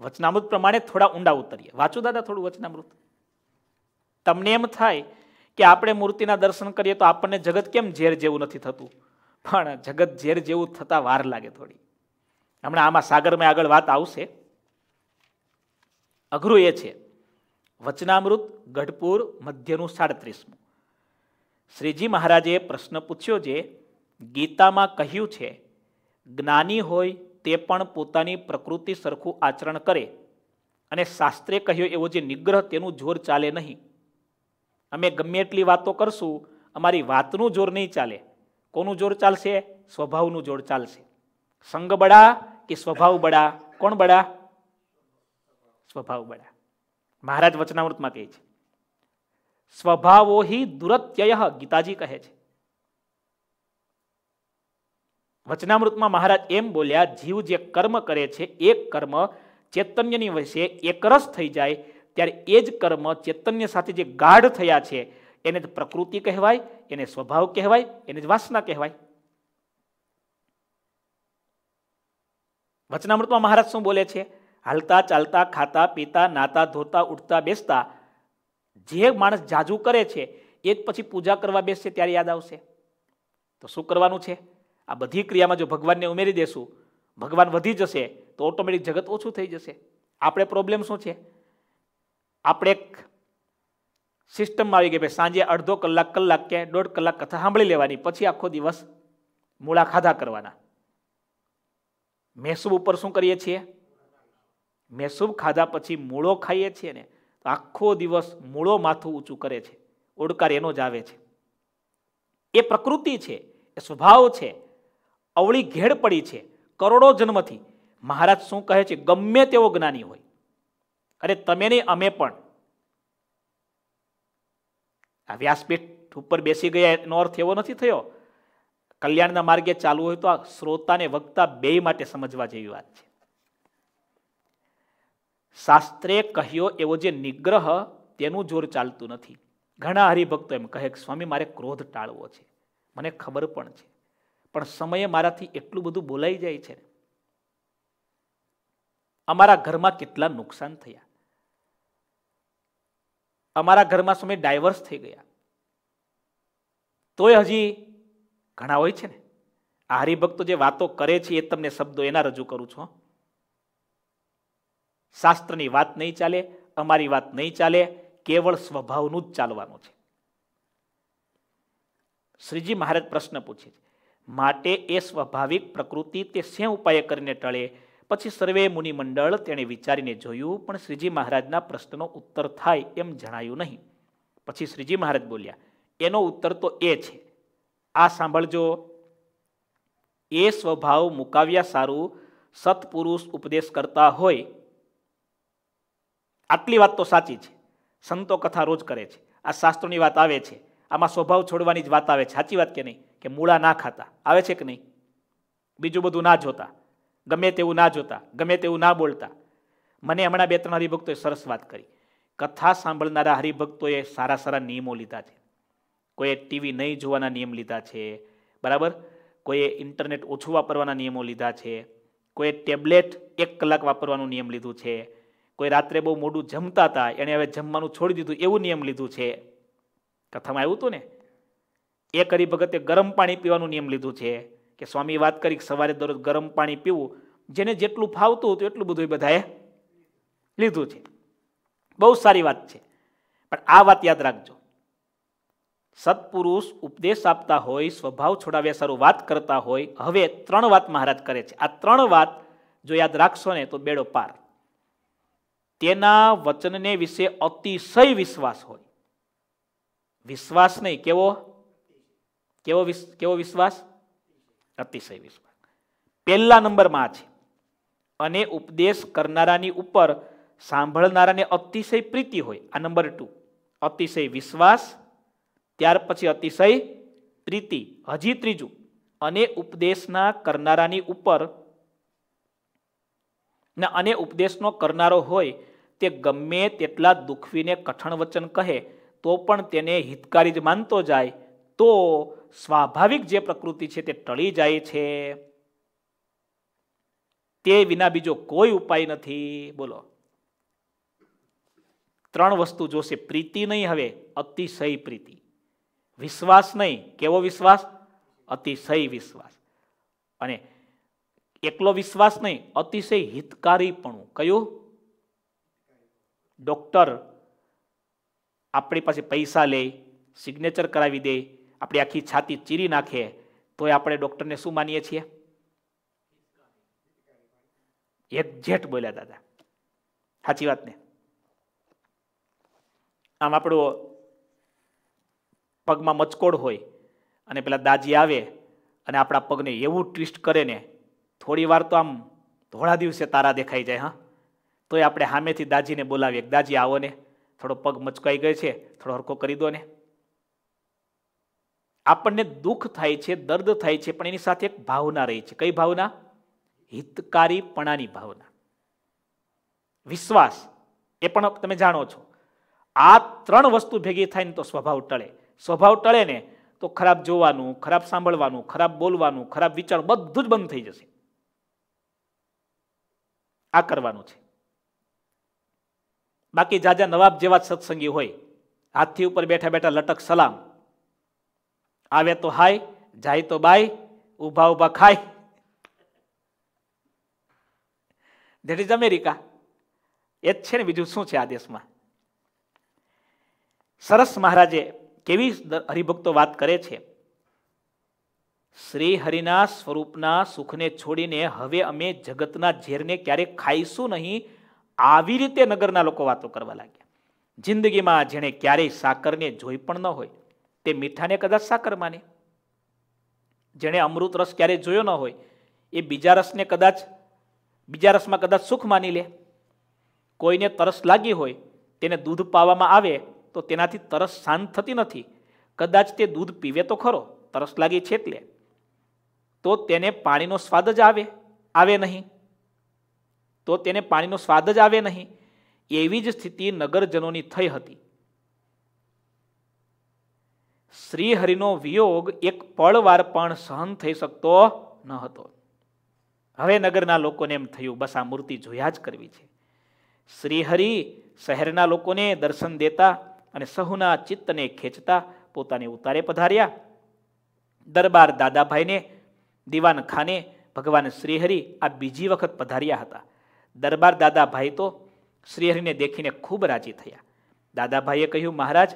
Speaker 1: વચનામૃત પ્રમાણે થોડા ઊંડા ઉતરીએ. વાંચો દાદા થોડું વચનામૃત. તમને એમ થાય કે આપણે મૂર્તિના દર્શન કરીએ તો આપણને જગત કેમ ઝેર જેવું નથી થતું? પણ જગત ઝેર જેવું થતા વાર લાગે થોડી. હમણાં આમાં સાગરમાં આગળ વાત આવશે. અઘરું એ છે. વચનામૃત, ગઢપુર, મધ્યનું સાડત્રીસમું. શ્રીજી મહારાજે પ્રશ્ન પૂછ્યો જે ગીતામાં કહ્યું છે, જ્ઞાની હોય તે પણ પોતાની પ્રકૃતિ સરખું આચરણ કરે. અને શાસ્ત્રે કહ્યું, એવો જે નિગ્રહ તેનું જોર ચાલે નહીં. અમે ગમે એટલી વાતો કરશું, અમારી વાતનું જોર નહીં ચાલે. કોનું જોર ચાલશે? સ્વભાવનું જોર ચાલશે. સંગ બડા કે સ્વભાવ બડા? કોણ બડા? સ્વભાવ બડા. મહારાજ વચનામૃતમાં કહે છે. સ્વભાવો હિ દુરત્યય, ગીતાજી કહે છે. વચનામૃતમાં મહારાજ એમ બોલ્યા, જીવ જે કર્મ કરે છે એ કર્મ ચૈતન્યની વશે એકરસ થઈ જાય ત્યારે એ જ કર્મ ચૈતન્ય સાથે જે ગાઢ થયા છે, એને જ પ્રકૃતિ કહેવાય, એને સ્વભાવ કહેવાય, એને જ વાસના કહેવાય. વચનામૃતમાં મહારાજ શું બોલે છે? હાલતા, ચાલતા, ખાતા, પીતા, નાતા, ધોતા, ઉઠતા, બેસતા, જે માણસ જાજુ કરે છે, એ જ પછી પૂજા કરવા બેસશે ત્યારે યાદ આવશે. તો શું કરવાનું છે? આ બધી ક્રિયામાં જો ભગવાનને ઉમેરી દેશું, ભગવાન વધી જશે, તો ઓટોમેટિક જગત ઓછું થઈ જશે. આપણે પ્રોબ્લેમ શું છે? આપણે એક સિસ્ટમમાં આવી ગઈ ભાઈ સાંજે અડધો કલાક કલાક કે દોઢ કલાક કથા સાંભળી લેવાની, પછી આખો દિવસ મૂળા ખાધા કરવાના. મેસૂબ ઉપર શું કરીએ છીએ? મેસૂબ ખાધા પછી મૂળો ખાઈએ છીએ ને, તો આખો દિવસ મૂળો માથું ઊંચું કરે છે, ઓડકાર એનો જ આવે છે. એ પ્રકૃતિ છે, એ સ્વભાવ છે, અવળી ઘેડ પડી છે, કરોડો જન્મથી. મહારાજ શું કહે છે? ગમે તેવો જ્ઞાની હોય. અરે તમે નહીં, અમે પણ. આ વ્યાસપીઠ ઉપર બેસી ગયા એનો અર્થ એવો નથી થયો. કલ્યાણના માર્ગે ચાલુ હોય તો આ શ્રોતાને વક્તા બે માટે સમજવા જેવી વાત છે. શાસ્ત્રે કહ્યો, એવો જે નિગ્રહ તેનું જોર ચાલતું નથી. ઘણા હરિભક્તો એમ કહે કે, સ્વામી, મારે ક્રોધ ટાળવો છે. મને ખબર પણ છે. પણ સમયે મારાથી એટલું બધું બોલાઈ જાય છે અમારા ઘરમાં કેટલા નુકસાન થયા. અમારા ઘરમાં સમય ડાયવર્સ થઈ ગયા. તોય હજી ઘણા હોય છે ને. આ હરિભક્તો જે વાતો કરે છે એ તમને શબ્દો એના રજૂ કરું છું શાસ્ત્રની વાત નહીં ચાલે, અમારી વાત નહીં ચાલે, કેવળ સ્વભાવનું જ ચાલવાનું છે. શ્રીજી મહારાજ પ્રશ્ન પૂછે છે, માટે એ સ્વાભાવિક પ્રકૃતિ તે શે ઉપાય કરીને ટળે પછી સર્વે મુનિમંડળ તેણે વિચારીને જોયું, પણ શ્રીજી મહારાજના પ્રશ્નનો ઉત્તર થાય એમ જણાયું નહીં. પછી શ્રીજી મહારાજ બોલ્યા, એનો ઉત્તર તો એ છે. આ સાંભળજો. એ સ્વભાવ મુકાવ્યા સારું સત્પુરુષ ઉપદેશ કરતા હોય. આટલી વાત તો સાચી છે. સંતો કથા રોજ કરે છે. આ શાસ્ત્રોની વાત આવે છે. આમાં સ્વભાવ છોડવાની જ વાત આવે છે. સાચી વાત કે નહીં? કે મૂળા ના ખાતા. આવે છે કે નહીં? બીજું બધું ના જોતા. ગમે તેવું ના જોતા, ગમે તેવું ના બોલતા. મને હમણાં બે ત્રણ હરિભક્તોએ સરસ વાત કરી. કથા સાંભળનારા હરિભક્તોએ સારા સારા નિયમો લીધા છે. કોઈએ ટીવી નહીં જોવાના નિયમ લીધા છે, બરાબર? કોઈએ ઇન્ટરનેટ ઓછું વાપરવાના નિયમો લીધા છે, કોઈએ ટેબ્લેટ એક કલાક વાપરવાનું નિયમ લીધું છે, કોઈ રાત્રે બહુ મોડું જમતા હતા, એણે હવે જમવાનું છોડી દીધું એવું નિયમ લીધું છે. કથામાં આવ્યું હતું ને? એક હરિભગતે ગરમ પાણી પીવાનું નિયમ લીધું છે કે સ્વામી વાત કરી સવારે દરરોજ ગરમ પાણી પીવું, જેને જેટલું ફાવતું હતું એટલું બધું બધાએ લીધું છે. બહુ સારી વાત છે. પણ આ વાત યાદ રાખજો. સત્પુરુષ ઉપદેશ આપતા હોય, સ્વભાવ છોડાવ્યા સારું વાત કરતા હોય, હવે ત્રણ વાત મહારાજ કરે છે. આ ત્રણ વાત જો યાદ રાખશો ને તો બેડો પાર. તેના વચનને વિશે અતિશય વિશ્વાસ હોય. વિશ્વાસ નહીં, કેવો? કેવો કેવો વિશ્વાસ? અતિશય વિશ્વાસ પહેલા નંબરમાં છે. અને ઉપદેશ કરનારાની ઉપર સાંભળનારાને અતિશય પ્રીતિ હોય. આ નંબર ટુ. અતિશય વિશ્વાસ, ત્યાર પછી અતિશય પ્રીતિ. હજી ત્રીજું. અને ઉપદેશના કરનારાની ઉપર ને, અને ઉપદેશનો કરનારો હોય તે ગમે તેટલા દુખવીને કઠણ વચન કહે, તો પણ તેને હિતકારી જ માનતો જાય તો સ્વાભાવિક જે પ્રકૃતિ છે તે ટળી જાય છે. તે વિના બીજો કોઈ ઉપાય નથી. બોલો. ત્રણ વસ્તુ જોશે, પ્રીતિ નહીં હવે, અતિશય પ્રીતિ. વિશ્વાસ નહીં. કેવો વિશ્વાસ? અતિશય વિશ્વાસ. અને એકલો વિશ્વાસ નહીં, અતિશય હિતકારીપણું. કયું? ડોક્ટર આપણી પાસે પૈસા લે, સિગ્નેચર કરાવી દે આપણી આખી છાતી ચીરી નાખે, તોય આપણે ડોક્ટરને શું માનીએ છીએ? એક્ઝેક્ટ બોલ્યા દાદા સાચી વાત ને? આમ આપણો પગમાં મચકોડ હોય અને પેલા દાજી આવે અને આપણા પગને એવું ટ્વિસ્ટ કરે ને, થોડી વાર તો આમ ધોળા દિવસે તારા દેખાઈ જાય, હા? તોય આપણે સામેથી દાજીને બોલાવીએ દાજી, આવો ને. થોડો પગ મચકાઈ ગયો છે. થોડો હરખો કરી દો ને. આપણને દુઃખ થાય છે, દર્દ થાય છે, પણ એની સાથે એક ભાવના રહી છે. કઈ ભાવના? હિતકારીપણાની ભાવના. વિશ્વાસ. એ પણ તમે જાણો છો. આ ત્રણ વસ્તુ ભેગી થાય ને તો સ્વભાવ ટળે. સ્વભાવ ટળે ને તો ખરાબ જોવાનું, ખરાબ સાંભળવાનું, ખરાબ બોલવાનું, ખરાબ વિચાર બધું જ બંધ થઈ જશે. આ કરવાનું છે. બાકી જાજા નવાબ જેવા સત્સંગી હોય. હાથથી ઉપર બેઠા બેઠા લટક સલામ. આવે તો હાય, જાય તો બાય ઊભા ઊભા ખાય. ધેટ ઇઝ અમેરિકા એ જ છે ને બીજું શું છે આ દેશમાં? સરસ મહારાજે કેવી હરિભક્તો વાત કરે છે? શ્રી હરિના સ્વરૂપના સુખને છોડીને હવે અમે જગતના ઝેરને ક્યારેક ખાઈશું નહીં, આવી રીતે નગરના લોકો વાતો કરવા લાગ્યા. જિંદગીમાં જેણે ક્યારેય સાકરને જોઈ પણ ન હોય. તે મીઠાને કદાચ સાકર માને. જેણે અમૃત રસ ક્યારેય જોયો ન હોય, એ બીજા રસને કદાચ, બીજા રસમાં કદાચ સુખ માની લે. કોઈને તરસ લાગી હોય, તેને દૂધ પાવામાં આવે, તો તેનાથી તરસ શાંત થતી નથી. કદાચ તે દૂધ પીવે તો ખરો, તરસ લાગી છે એટલે તો તેને પાણીનો સ્વાદ જ આવે આવે નહીં. તો તેને પાણીનો સ્વાદ જ આવે નહીં. એવી જ સ્થિતિ નગરજનોની થઈ હતી. શ્રીહરિનો વિયોગ એક પળવાર પણ સહન થઈ શકતો ન હતો. હવે નગરના લોકોને એમ થયું, બસ આ મૂર્તિ જોયા જ કરવી છે. શ્રીહરિ શહેરના લોકોને દર્શન દેતા અને સહુના ચિત્તને ખેંચતા પોતાને ઉતારે પધાર્યા. દરબાર દાદાભાઈને, દિવાન ખાને ભગવાન શ્રીહરિ આ બીજી વખત પધાર્યા હતા. દરબાર દાદાભાઈ તો શ્રીહરિને દેખીને ખૂબ રાજી થયા. દાદાભાઈએ કહ્યું, મહારાજ,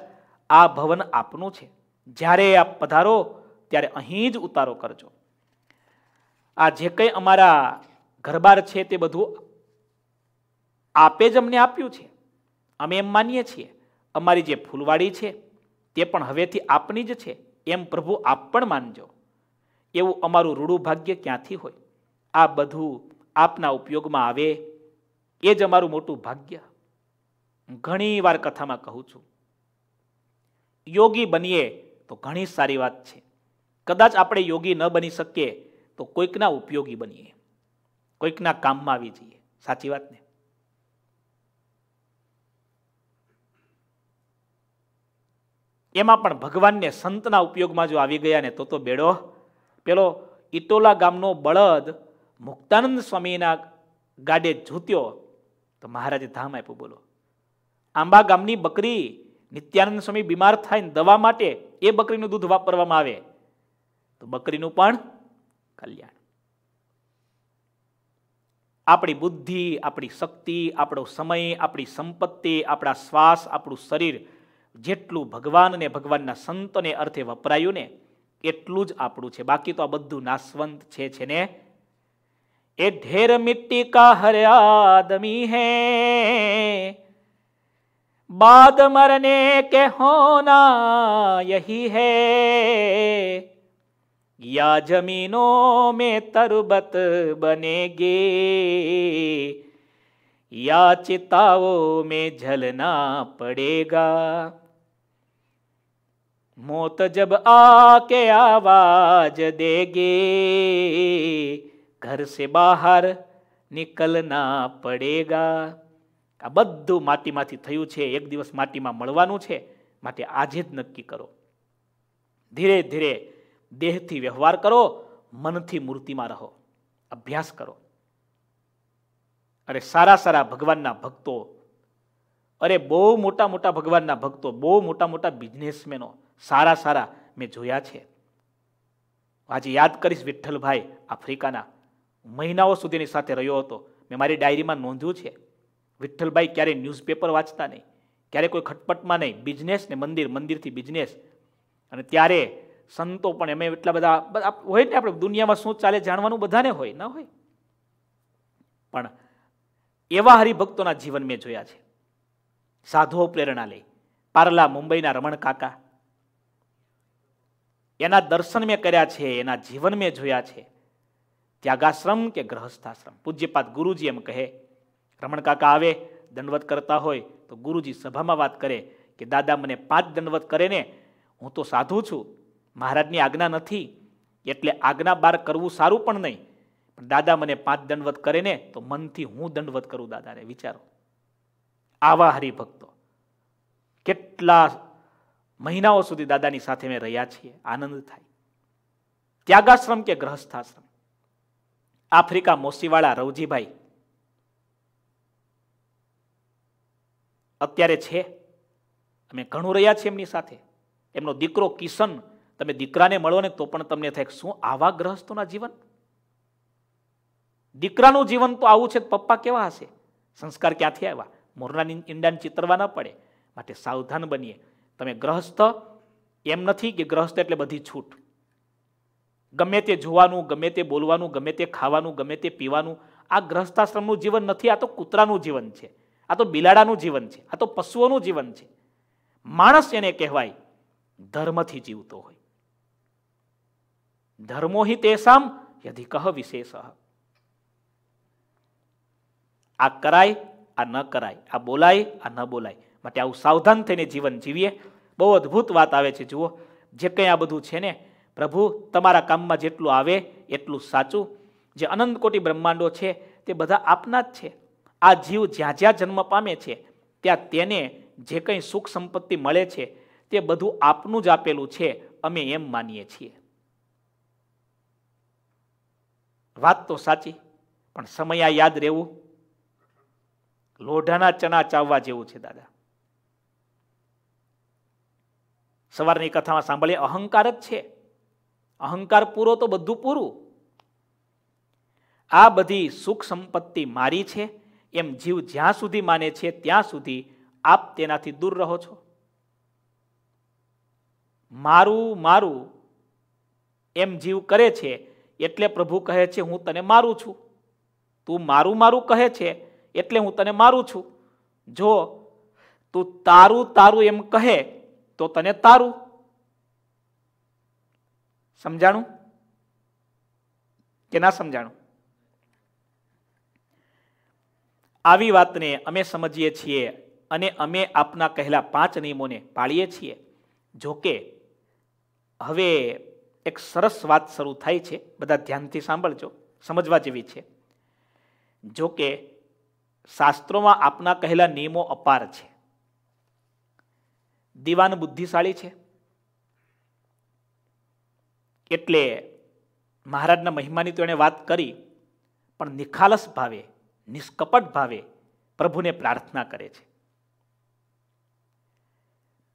Speaker 1: આ ભવન આપનું છે. જ્યારે આપ પધારો, ત્યારે અહીં જ ઉતારો કરજો. આ જે કંઈ અમારા ઘરબાર છે તે બધું આપે જ અમને આપ્યું છે. અમે એમ માનીએ છીએ. અમારી જે ફૂલવાડી છે, તે પણ હવેથી આપની જ છે. એમ પ્રભુ આપ પણ માનજો. એવું અમારું રૂડું ભાગ્ય ક્યાંથી હોય? આ બધું આપના ઉપયોગમાં આવે, એ જ અમારું મોટું ભાગ્ય. ઘણી વાર કથામાં કહું છું. યોગી બનીએ તો ઘણી સારી વાત છે. કદાચ આપણે યોગી ન બની શકીએ, તો કોઈકના ઉપયોગી બનીએ. કોઈકના કામમાં આવી જઈએ. સાચી વાત ને? એમાં પણ ભગવાનને સંતના ઉપયોગમાં જો આવી ગયા ને, તો તો બેડો. પેલો ઇટોલા ગામનો બળદ મુક્તાનંદ સ્વામીના ગાડે ઝૂત્યો તો મહારાજે ધામ આપ્યું, બોલો. આંબા ગામની બકરી નિત્યાનંદ સ્વામી બીમાર થાય ને દવા માટે એ બકરીનું દૂધ વાપરવામાં આવે, તો બકરીનું પણ કલ્યાણ. આપણી બુદ્ધિ, આપણી શક્તિ, આપણો સમય, આપણી સંપત્તિ, આપણા શ્વાસ, આપણું શરીર જેટલું ભગવાન અને ભગવાનના સંતોને અર્થે વપરાયું ને એટલું જ આપણું છે. બાકી તો આ બધું નાશવંત છે છે ને? એ ઢેર મિટ્ટી કા હર આદમી હે बाद मरने के होना यही है। या जमीनों में तरबत बनेगे, या चिताओं में जलना पड़ेगा। मौत जब आके आवाज़ देगे, घर से बाहर निकलना पड़ेगा। આ બધું માટીમાંથી થયું છે, એક દિવસ માટીમાં મળવાનું છે, માટે આજે જ નક્કી કરો. ધીરે ધીરે દેહથી વ્યવહાર કરો, મનથી મૂર્તિમાં રહો. અભ્યાસ કરો. અરે સારા સારા ભગવાનના ભક્તો, અરે બહુ મોટા મોટા ભગવાનના ભક્તો, બહુ મોટા મોટા બિઝનેસમેનો, સારા સારા મેં જોયા છે. આજે યાદ કરીશ વિઠ્ઠલભાઈ આફ્રિકાના મહિનાઓ સુધીની સાથે રહ્યો હતો. મેં મારી ડાયરીમાં નોંધ્યું છે. વિઠ્ઠલભાઈ ક્યારેય ન્યૂઝપેપર વાંચતા નહીં. ક્યારે કોઈ ખટપટમાં નહીં. બિઝનેસ ને મંદિર, મંદિરથી બિઝનેસ અને ત્યારે સંતો પણ એમ એટલા બધા હોય ને આપણે દુનિયામાં શું ચાલે જાણવાનું બધાને હોય, ન હોય. પણ એવા હરિભક્તોના જીવન મેં જોયા છે. સાધુઓ પ્રેરણા લઈ. પારલા મુંબઈના રમણ કાકા. એના દર્શન મેં કર્યા છે, એના જીવન મેં જોયા છે. ત્યાગાશ્રમ કે ગ્રહસ્થાશ્રમ? પૂજ્યપાત ગુરુજી એમ કહે રમણ કાકા આવે, દંડવત કરતા હોય, તો ગુરુજી સભામાં વાત કરે કે, દાદા, મને પાંચ દંડવત કરે ને, હું તો સાધુ છું. મહારાજની આજ્ઞા નથી, એટલે આજ્ઞા બાર કરવું સારું પણ નહીં. પણ દાદા, મને પાંચ દંડવત કરે ને, તો મનથી હું દંડવત કરું દાદાને વિચારો. આવા હરિભક્તો. કેટલા મહિનાઓ સુધી દાદાની સાથે મેં રહ્યા છીએ, આનંદ થાય. ત્યાગાશ્રમ કે ગ્રહસ્થાશ્રમ? આફ્રિકા મોસીવાળા રવજીભાઈ અત્યારે છે. અમે ઘણું રહ્યા છીએ એમની સાથે. એમનો દીકરો કિશન, તમે દીકરાને મળો ને તો પણ તમને થાય શું આવા ગ્રહસ્થોના જીવન? દીકરાનું જીવન તો આવું છે પપ્પા કેવા હશે? સંસ્કાર ક્યાંથી આવ્યા? મોરના ઈંડાને ચિતરવા ન પડે. માટે સાવધાન બનીએ. તમે ગ્રહસ્થ, એમ નથી કે ગ્રહસ્થ એટલે બધી છૂટ. ગમે તે જોવાનું, ગમે તે બોલવાનું, ગમે તે ખાવાનું, ગમે તે પીવાનું, આ ગ્રહસ્થાશ્રમનું જીવન નથી, આ તો કૂતરાનું જીવન છે. આ તો બિલાડાનું જીવન છે, આ તો પશુઓનું જીવન છે. માણસ એને કહેવાય, ધર્મથી જીવતો હોય. ધર્મો હિ તેસામ યધિ કહ વિશેષ. આ કરાય, આ ન કરાય, આ બોલાય, આ ન બોલાય. માટે આવું સાવધાન થઈને જીવન જીવીએ. બહુ અદ્ભુત વાત આવે છે, જુઓ. જે કંઈ આ બધું છે ને, પ્રભુ, તમારા કામમાં જેટલું આવે એટલું સાચું. જે અનંત કોટી બ્રહ્માંડો છે, તે બધા આપના જ છે. આ જીવ જ્યાં જ્યાં જન્મ પામે છે, ત્યાં તેને જે કંઈ સુખ સંપત્તિ મળે છે, તે બધું આપનું જ આપેલું છે, અમે એમ માનીએ છીએ. વાત તો સાચી, પણ સમય યાદ રહેવું? લોઢાના ચણા ચાવવા જેવું છે, દાદા. સવારની કથામાં સાંભળીએ, અહંકાર જ છે. અહંકાર પૂરો તો બધું પૂરું. આ બધી સુખ સંપત્તિ મારી છે એમ જીવ જ્યાં સુધી માને છે ત્યાં સુધી આપ તેનાથી દૂર રહો છો. મારું મારું એમ જીવ કરે છે એટલે પ્રભુ કહે છે, હું તને મારું છું. તું મારું મારું કહે છે એટલે હું તને મારું છું. જો તું તારું તારું એમ કહે, તો તને તારું. સમજાણું કે ના સમજાણું? આવી વાતને અમે સમજીએ છીએ અને અમે આપના કહેલા પાંચ નિયમોને પાળીએ છીએ. જોકે, હવે એક સરસ વાત શરૂ થાય છે. બધા ધ્યાનથી સાંભળજો. સમજવા જેવી છે. જોકે, શાસ્ત્રોમાં આપના કહેલા નિયમો અપાર છે. દીવાન બુદ્ધિશાળી છે. એટલે મહારાજના મહિમાની તો એણે વાત કરી, પણ નિખાલસ ભાવે નિષ્કપટ ભાવે પ્રભુને પ્રાર્થના કરે છે.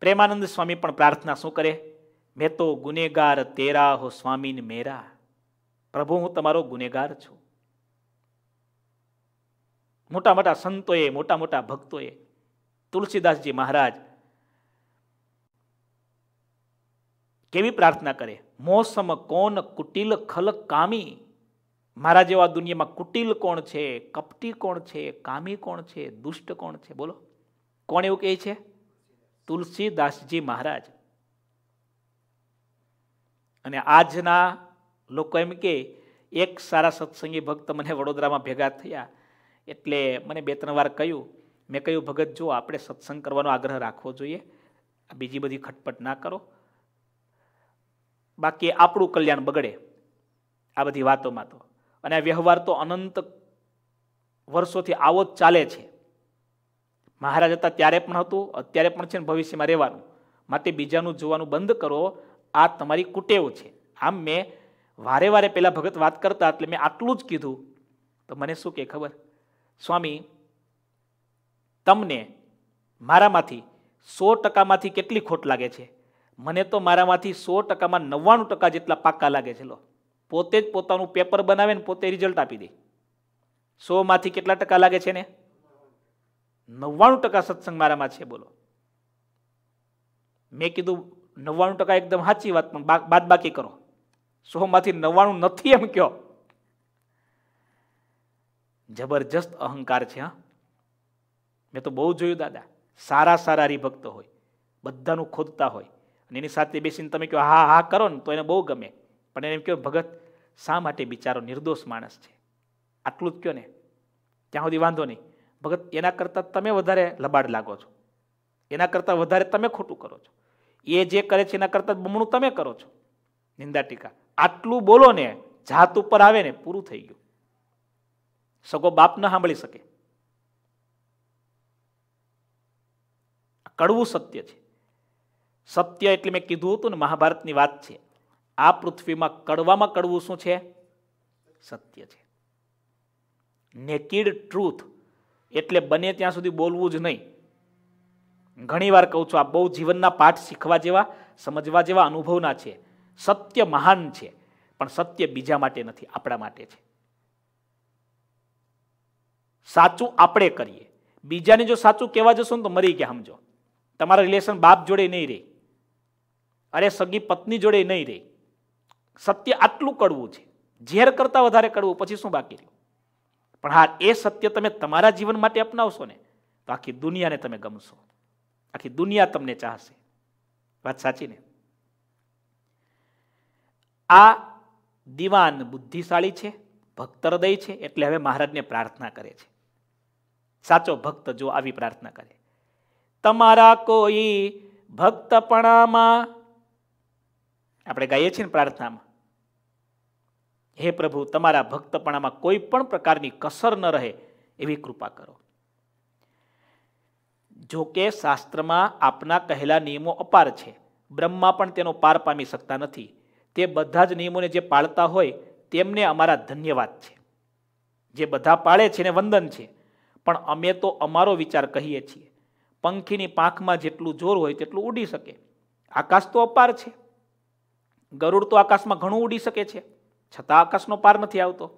Speaker 1: પ્રેમાનંદ સ્વામી પણ પ્રાર્થના શું કરે? મેં તો ગુનેગાર તેરા હો સ્વામીન મેરા. પ્રભુ, હું તમારો ગુનેગાર છું. મોટા મોટા સંતોએ, મોટા મોટા ભક્તોએ, તુલસીદાસજી મહારાજ કેવી પ્રાર્થના કરે? મોસમ કોન કુટિલ ખલ કામી. મારા જેવા દુનિયામાં કુટિલ કોણ છે, કપટી કોણ છે, કામી કોણ છે, દુષ્ટ કોણ છે? બોલો. કોણ એવું કહે છે? તુલસીદાસજી મહારાજ. અને આજના લોકો એમ કે એક સારા સત્સંગી ભક્ત મને વડોદરામાં ભેગા થયા એટલે મને બે ત્રણ વાર કહ્યું. મેં કહ્યું, ભગત, જો આપણે સત્સંગ કરવાનો આગ્રહ રાખવો જોઈએ બીજી બધી ખટપટ ના કરો. બાકી આપણું કલ્યાણ બગડે આ બધી વાતોમાં તો. અને આ વ્યવહાર તો અનંત વર્ષોથી આવો જ ચાલે છે. મહારાજ હતા ત્યારે પણ હતું, અત્યારે પણ છે ને ભવિષ્યમાં રહેવાનું. માટે બીજાનું જોવાનું બંધ કરો, આ તમારી કુટેવ છે. આમ મેં વારે વારે પહેલાં ભગત વાત કરતા એટલે મેં આટલું જ કીધું. તો મને શું કે ખબર? સ્વામી, તમને મારામાંથી સો ટકામાંથી કેટલી ખોટ લાગે છે? મને તો મારામાંથી સો ટકામાં નવ્વાણું ટકા જેટલા પાક્કા લાગે છે, લો. પોતે જ પોતાનું પેપર બનાવે ને પોતે રિઝલ્ટ આપી દે. સોમાંથી કેટલા ટકા લાગે છે ને? નવ્વાણું ટકા સત્સંગ મારામાં છે, બોલો. મેં કીધું નવ્વાણું ટકા એકદમ સાચી વાત, પણ બાદ બાકી કરો. સોમાંથી નવ્વાણું નથી એમ કયો. જબરજસ્ત અહંકાર છે, હા. મેં તો બહુ જોયું, દાદા. સારા સારા હરિભક્ત હોય. બધાનું ખોદતા હોય. અને એની સાથે બેસીને તમે કહો હા હા, કરો ને. તો એને બહુ ગમે. પણ એમ કહો ભગત શા માટે બિચારો નિર્દોષ માણસ છે? આટલું જ કહો ને? ત્યાં સુધી વાંધો નહીં. ભગત, એના કરતાં તમે વધારે લબાડ લાગો છો. એના કરતાં વધારે તમે ખોટું કરો છો. એ જે કરે છે એના કરતાં બમણું તમે કરો છો. નિંદા ટીકા. આટલું બોલો ને, જાત ઉપર આવે ને, પૂરું થઈ ગયું. સગો બાપ ન સાંભળી શકે. કડવું સત્ય છે. સત્ય એટલે મેં કીધું હતું ને, મહાભારતની વાત છે. આ પૃથ્વીમાં કડવામાં કડવું શું છે? સત્ય છે. નેકિડ ટ્રુથ એટલે બને ત્યાં સુધી બોલવું જ નહીં. ઘણી વાર કહું છું, આ બહુ જીવનના પાઠ શીખવા જેવા, સમજવા જેવા અનુભવના છે. સત્ય મહાન છે, પણ સત્ય બીજા માટે નથી, આપણા માટે છે. સાચું આપણે કરીએ. બીજાને જો સાચું કહેવા જશો ને તો મરી ગયા સમજો. તમારા રિલેશન બાપ જોડે નહીં રહે અરે, સગી પત્ની જોડે નહીં રહે સત્ય આટલું કડવું છે. ઝેર કરતાં વધારે કડવું, પછી શું બાકી રહ્યું? પણ હા, એ સત્ય તમે તમારા જીવન માટે અપનાવશો ને, તો આખી દુનિયાને તમે ગમશો. આખી દુનિયા તમને ચાહશે. વાત સાચી ને? આ દિવાન બુદ્ધિશાળી છે ભક્ત હૃદય છે, એટલે હવે મહારાજને પ્રાર્થના કરે છે. સાચો ભક્ત જો આવી પ્રાર્થના કરે. તમારા કોઈ ભક્તપણામાં, આપણે ગાઈએ છીએ ને પ્રાર્થનામાં હે પ્રભુ, તમારા ભક્તપણામાં કોઈ પણ પ્રકારની કસર ન રહે એવી કૃપા કરો. જો કે શાસ્ત્રમાં આપના કહેલા નિયમો અપાર છે, બ્રહ્મા પણ તેનો પાર પામી શકતા નથી. તે બધા જ નિયમોને જે પાળતા હોય તેમને અમારા ધન્યવાદ છે. જે બધા પાળે છે ને વંદન છે. પણ અમે તો અમારો વિચાર કહીએ છીએ. પંખીની પાંખમાં જેટલું જોર હોય તેટલું ઉડી શકે. આકાશ તો અપાર છે. ગરુડ તો આકાશમાં ઘણું ઉડી શકે છે. છતાં આકાશનો પાર નથી આવતો.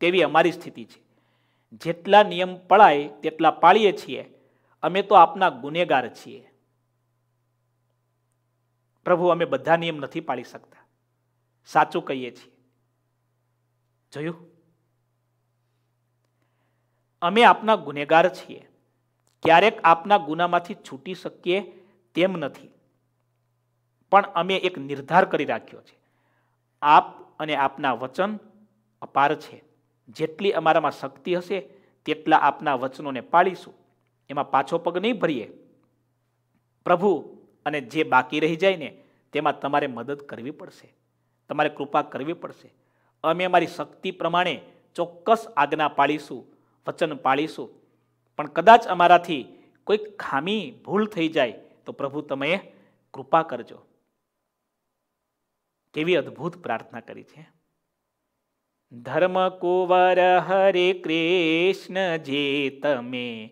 Speaker 1: તેવી અમારી સ્થિતિ છે. જેટલા નિયમ પળાય તેટલા પાળીએ છીએ. અમે તો આપના ગુનેગાર છીએ. પ્રભુ, અમે બધા નિયમ નથી પાળી શકતા. સાચું કહીએ છીએ. જોયું? અમે આપના ગુનેગાર છીએ. ક્યારેક આપના ગુનામાંથી છૂટી શકીએ તેમ નથી. પણ અમે એક નિર્ધાર કરી રાખ્યો છે. આપ અને આપના વચન અપાર છે. જેટલી અમારામાં શક્તિ હશે, તેટલા આપના વચનોને પાળીશું. એમાં પાછો પગ નહીં ભરીએ. પ્રભુ, અને જે બાકી રહી જાય ને, તેમાં તમારે મદદ કરવી પડશે. તમારે કૃપા કરવી પડશે. અમે અમારી શક્તિ પ્રમાણે ચોક્કસ આજ્ઞા પાળીશું, વચન પાળીશું. પણ કદાચ અમારાથી કોઈ ખામી, ભૂલ થઈ જાય, તો પ્રભુ તમે કૃપા કરજો. કેવી અદ્ભુત પ્રાર્થના કરી છે. ધર્મ કુંવર હરે કૃષ્ણ જે તમે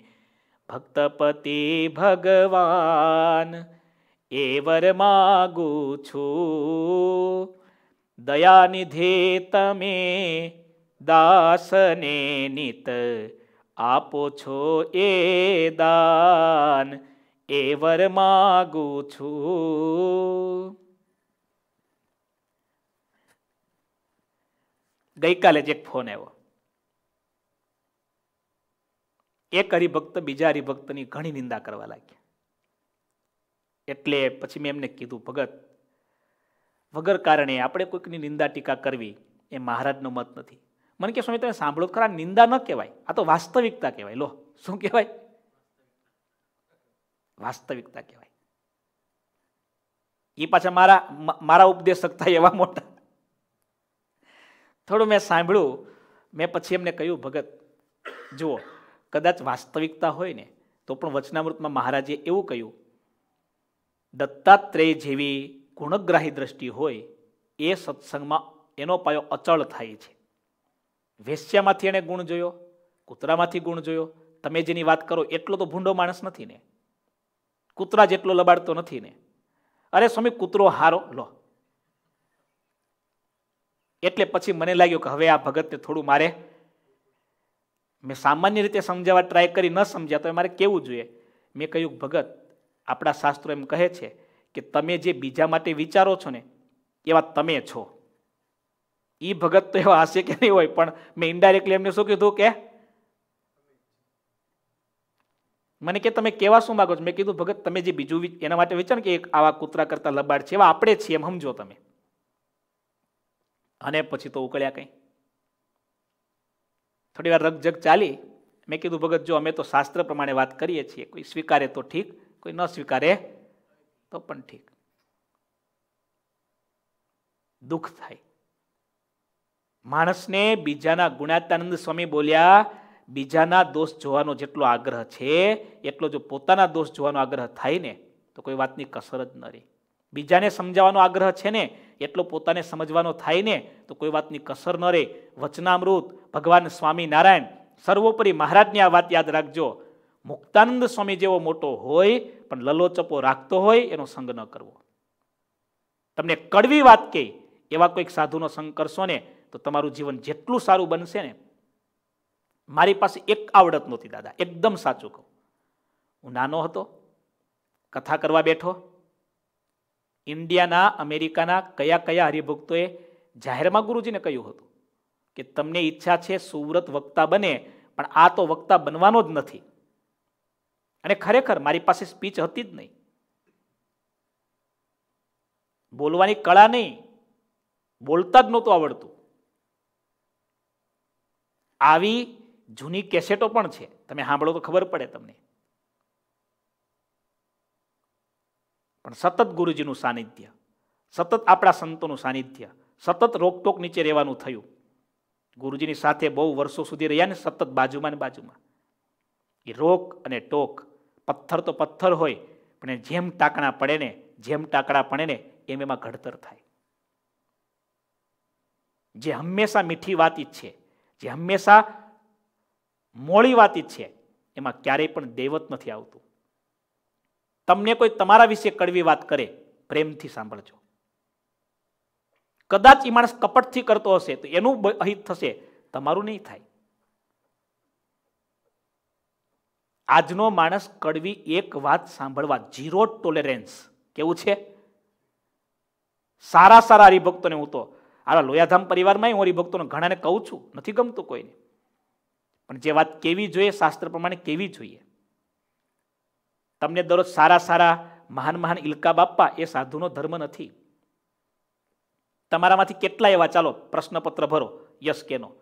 Speaker 1: ભક્તપતિ ભગવાન, એ વર માગું છું. દયાનિધે તમે દાસને નિત આપો છો એ દાન, એ વર માગું છું. ગઈકાલે જ એક ફોન આવ્યો. એક હરિભક્ત બીજા હરિભક્તની ઘણી નિંદા કરવા લાગ્યા. એટલે પછી મેં એમને કીધું, ભગત, વગર કારણે આપણે કોઈકની નિંદા ટીકા કરવી એ મહારાજનો મત નથી. મને કે સ્વામી, તમે સાંભળો ખરા, નિંદા ન કહેવાય, આ તો વાસ્તવિકતા કહેવાય. લો, શું કહેવાય? વાસ્તવિકતા કહેવાય. એ પાછા મારા મારા ઉપદેશક થાય એવા મોટા. થોડું મેં સાંભળ્યું, મેં પછી એમને કહ્યું, ભગત, જુઓ, કદાચ વાસ્તવિકતા હોય ને, તો પણ વચનામૃતમાં મહારાજે એવું કહ્યું, દત્તાત્રેય જેવી ગુણગ્રાહી દ્રષ્ટિ હોય, એ સત્સંગમાં એનો પાયો અચળ થાય છે. વેશ્યામાંથી એણે ગુણ જોયો, કૂતરામાંથી ગુણ જોયો. તમે જેની વાત કરો, એટલો તો ભૂંડો માણસ નથી ને. કૂતરા જેટલો લબાડતો નથી ને. અરે સ્વામી, કૂતરો હારો, લો એટલે પછી મને લાગ્યું કે હવે આ ભગતને થોડું મારે મેં સામાન્ય રીતે સમજાવવા ટ્રાય કરી ન સમજ્યા, તો મારે કેવું જોઈએ? મેં કહ્યું, ભગત, આપણા શાસ્ત્રો એમ કહે છે કે તમે જે બીજા માટે વિચારો છો ને, એવા તમે છો. એ ભગત તો એવા હશે કે નહીં હોય, પણ મેં ઇન્ડાયરેક્ટલી એમને શું કીધું કે, મને કે તમે કેવા શું માગો છો? મેં કીધું, ભગત, તમે જે બીજું એના માટે વિચાર કે એક આવા કૂતરા કરતા લબાડ છે, એવા આપણે છીએ એમ સમજો તમે. અને પછી તો ઉકળ્યા કંઈ. થોડી વાર રગજગ ચાલી. મેં કીધું, ભગત, જો અમે તો શાસ્ત્ર પ્રમાણે વાત કરીએ છીએ, કોઈ સ્વીકારે તો ઠીક, કોઈ ન સ્વીકારે તો પણ ઠીક. દુઃખ થાય. માણસને બીજાના ગુણાતાનંદ સ્વામી બોલ્યા, બીજાના દોષ જોવાનો જેટલો આગ્રહ છે, એટલો જો પોતાના દોષ જોવાનો આગ્રહ થાય ને, તો કોઈ વાતની કસર જ ન રહી. બીજાને સમજાવવાનો આગ્રહ છે ને, એટલો પોતાને સમજવાનો થાય ને, તો કોઈ વાતની કસર ન રહે. વચનામૃત, ભગવાન સ્વામી નારાયણ, સર્વોપરી મહારાજની આ વાત યાદ રાખજો. મુક્તાનંદ સ્વામી જેવો મોટો હોય, પણ લલોચપો રાખતો હોય, એનો સંગ ન કરવો. તમને કડવી વાત કહે, એવા કોઈક સાધુનો સંગ કરશો ને, તો તમારું જીવન જેટલું સારું બનશે ને, મારી પાસે એક આવડત નહોતી દાદા, એકદમ સાચું કહું. હું નાનો હતો, કથા કરવા બેઠો ઇન્ડિયાના, અમેરિકાના કયા કયા હરિભક્તોએ જાહેરમાં ગુરુજીને કહ્યું હતું કે તમને ઈચ્છા છે સુવ્રત વક્તા બને, પણ આ તો વક્તા બનવાનો જ નથી. અને ખરેખર મારી પાસે સ્પીચ હતી જ નહીં. બોલવાની કળા નહીં. બોલતા જ નહોતું આવડતું. આવી જૂની કેસેટો પણ છે. તમે સાંભળો તો ખબર પડે તમને. પણ સતત ગુરુજીનું સાનિધ્ય, સતત આપણા સંતોનું સાનિધ્ય, સતત રોકટોક નીચે રહેવાનું થયું. ગુરુજીની સાથે બહુ વર્ષો સુધી રહ્યા ને સતત બાજુમાં ને બાજુમાં. એ રોક અને ટોક, પથ્થર તો પથ્થર હોય, પણ જેમ ટાંકણા પડે ને, જેમ ટાંકડા પડે ને, એમ એમાં ઘડતર થાય. જે હંમેશા મીઠી વાત છે, જે હંમેશા મોળી વાત છે, એમાં ક્યારેય પણ દૈવત નથી આવતું. તમને કોઈ તમારા વિશે કડવી વાત કરે, પ્રેમથી સાંભળજો. કદાચ એ માણસ કપટથી કરતો હશે, તો એનું અહિત થશે, તમારું નહીં થાય. આજનો માણસ કડવી એક વાત સાંભળવા જીરો ટોલેરન્સ કેવું છે? સારા સારા હરિભક્તોને હું તો, આ લોયાધામ પરિવારમાં હું હરિભક્તોને ઘણાને કહું છું, નથી ગમતું કોઈને. પણ જે વાત કેવી જોઈએ, શાસ્ત્ર પ્રમાણે કેવી જોઈએ? તમને દરરોજ સારા સારા, મહાન મહાન ઇલકા બાપા એ સાધુનો ધર્મ નથી. તમારામાંથી કેટલા એવા? ચાલો, પ્રશ્નપત્ર ભરો યસ કેનો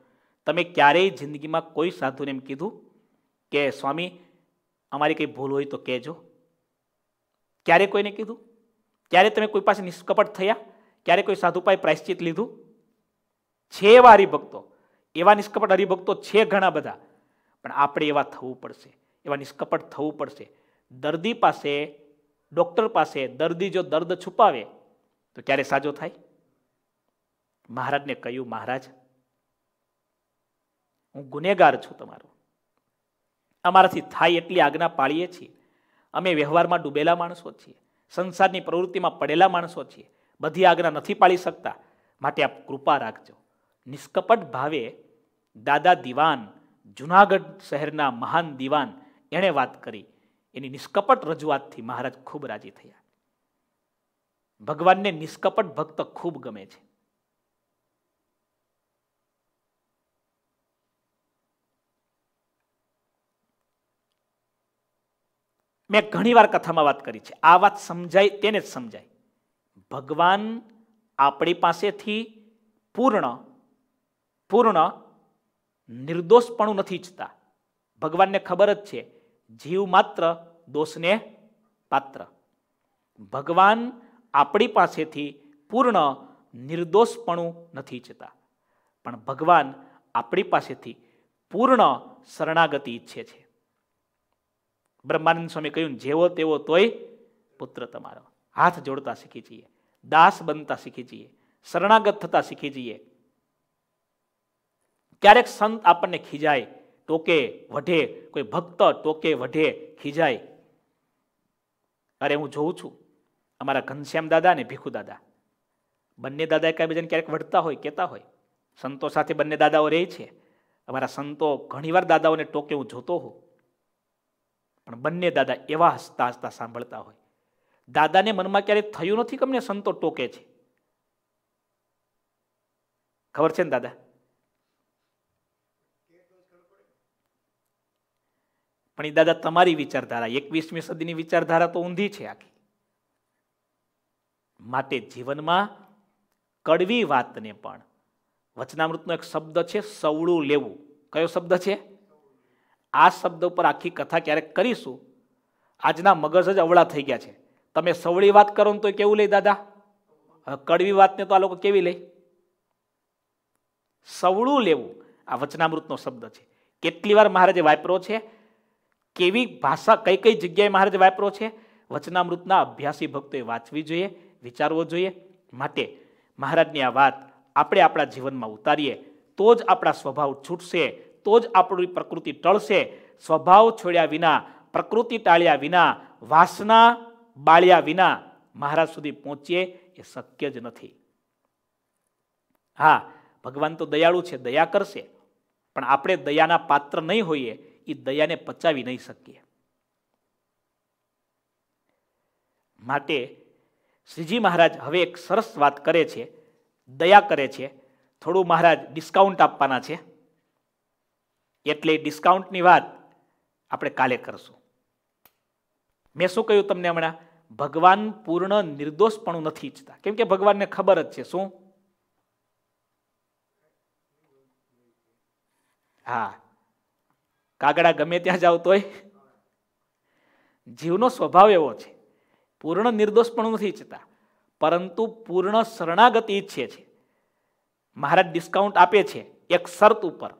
Speaker 1: તમે ક્યારેય જિંદગીમાં કોઈ સાધુને એમ કીધું કે, સ્વામી, અમારી કંઈ ભૂલ હોય તો કહેજો. ક્યારે કોઈને કીધું? ક્યારે તમે કોઈ પાસે નિષ્કપટ થયા? ક્યારે કોઈ સાધુ પાસે પ્રાયશ્ચિત લીધું? છે એવા હરિભક્તો. એવા નિષ્કપટ હરિભક્તો છે ઘણા બધા. પણ આપણે એવા થવું પડશે. એવા નિષ્કપટ થવું પડશે. દર્દી પાસે, ડૉક્ટર પાસે દર્દી જો દર્દ છુપાવે, તો ક્યારે સાજો થાય? મહારાજને કહ્યું, મહારાજ, હું ગુનેગાર છું તમારો. અમારાથી થાય એટલી આજ્ઞા પાળીએ છીએ. અમે વ્યવહારમાં ડૂબેલા માણસો છીએ. સંસારની પ્રવૃત્તિમાં પડેલા માણસો છીએ. બધી આજ્ઞા નથી પાળી શકતા. માટે આપ કૃપા રાખજો. નિષ્કપટ ભાવે દાદા દિવાન, જુનાગઢ શહેરના મહાન દિવાન, એણે વાત કરી. એની નિષ્કપટ રજૂઆતથી મહારાજ ખૂબ રાજી થયા. ભગવાનને નિષ્કપટ ભક્ત ખૂબ ગમે છે. મેં ઘણી વાર કથામાં વાત કરી છે. આ વાત સમજાય તેને જ સમજાય. ભગવાન આપણી પાસેથી પૂર્ણ પૂર્ણ નિર્દોષપણું નથી ઈચ્છતા. ભગવાનને ખબર જ છે જીવ માત્ર, દોષને પાત્ર. ભગવાન આપણી પાસેથી પૂર્ણ, નિર્દોષપણું નથી ઈચ્છતા પણ ભગવાન આપણી પાસેથી પૂર્ણ શરણાગતિ ઈચ્છે છે. બ્રહ્માનંદ સ્વામી કહ્યું, જેવો તેવો તોય પુત્ર તમારો. હાથ જોડતા શીખી જઈએ. દાસ બનતા શીખી જઈએ. શરણાગત થતા શીખી જઈએ. ક્યારેક સંત આપણને ખીજાય. ટોકે વઢે કોઈ ભક્ત ટોકે વઢે ખીજાય. અરે હું જોઉં છું, અમારા ઘનશ્યામ દાદા ને ભીખુ દાદા. બંને દાદા એકબીજાને ક્યારેક વઢતા હોય, કહેતા હોય. સંતો સાથે બંને દાદાઓ રહે છે. અમારા સંતો ઘણીવાર દાદાઓને ટોકે હું જોતો હોઉં. પણ બંને દાદા એવા હસતા હસતા સાંભળતા હોય. દાદાને મનમાં ક્યારેય થયું નથી કે અમને સંતો ટોકે છે? ખબર છે ને દાદા? પણ એ દાદા તમારી વિચારધારા, એકવીસમી સદીની વિચારધારા તો ઊંધી છે આખી. માટે જીવનમાં કડવી વાતને પણ, વચનામૃતનો એક શબ્દ છે, સવળું લેવું. કયો શબ્દ છે? આ શબ્દ ઉપર આખી કથા ક્યારેક કરીશું, આજના મગજ જ અવળા થઈ ગયા છે. તમે સવળી વાત કરો ને તો કેવું લે દાદા? કડવી વાતને તો આ લોકો કેવી લે? સવળું લેવું. આ વચનામૃતનો શબ્દ છે. કેટલી વાર મહારાજે વાપરો છે? કેવી ભાષા, કઈ કઈ જગ્યાએ મહારાજ વાપરો છે? વચનામૃતના અભ્યાસી ભક્તોએ વાંચવી જોઈએ, વિચારવો જોઈએ. માટે મહારાજની આ વાત આપણે આપણા જીવનમાં ઉતારીએ, તો જ આપણા સ્વભાવ છૂટશે, તો જ આપણી પ્રકૃતિ ટળશે. સ્વભાવ છોડ્યા વિના, પ્રકૃતિ ટાળ્યા વિના, વાસના બાળ્યા વિના મહારાજ સુધી પહોંચીએ એ શક્ય જ નથી. હા, ભગવાન તો દયાળુ છે, દયા કરશે. પણ આપણે દયાના પાત્ર નહીં હોઈએ એ દયાને પચાવી નહીં શકીએ. માટે શ્રીજી મહારાજ હવે એક સરસ વાત કરે છે, દયા કરે છે. થોડું મહારાજ ડિસ્કાઉન્ટ આપવાના છે. એટલે ડિસ્કાઉન્ટની વાત આપણે કાલે કરશું. મેં શું કહ્યું તમને હમણાં? ભગવાન પૂર્ણ નિર્દોષપણું નથી ઈચ્છતા. કેમ કે ભગવાનને ખબર જ છે, શું? હા. કાગડા ગમે ત્યાં જાવ તોય જીવનો સ્વભાવ એવો છે. પૂર્ણ નિર્દોષપણું નથી ઈચ્છતા, પરંતુ પૂર્ણ શરણાગતિ ઈચ્છે છે. મહારાજ ડિસ્કાઉન્ટ આપે છે એક શરત ઉપર,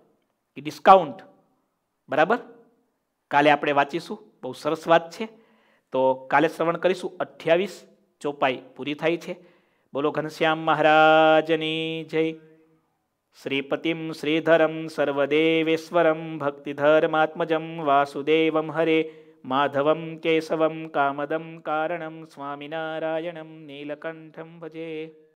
Speaker 1: કે ડિસ્કાઉન્ટ બરાબર? કાલે આપણે વાંચીશું, બહુ સરસ વાત છે. તો કાલે શ્રવણ કરીશું, અઠ્યાવીસ ચોપાઈ પૂરી થાય છે. બોલો ઘનશ્યામ મહારાજની જય. શ્રીપતિમ શ્રીધરમ સર્વદેવેશ્વરમ ભક્તિધર્માત્મજમ વાસુદેવમ હરે માધવમ કેશવમ કામદમ કારણમ સ્વામિનારાયણમ નીલકંઠમ ભજે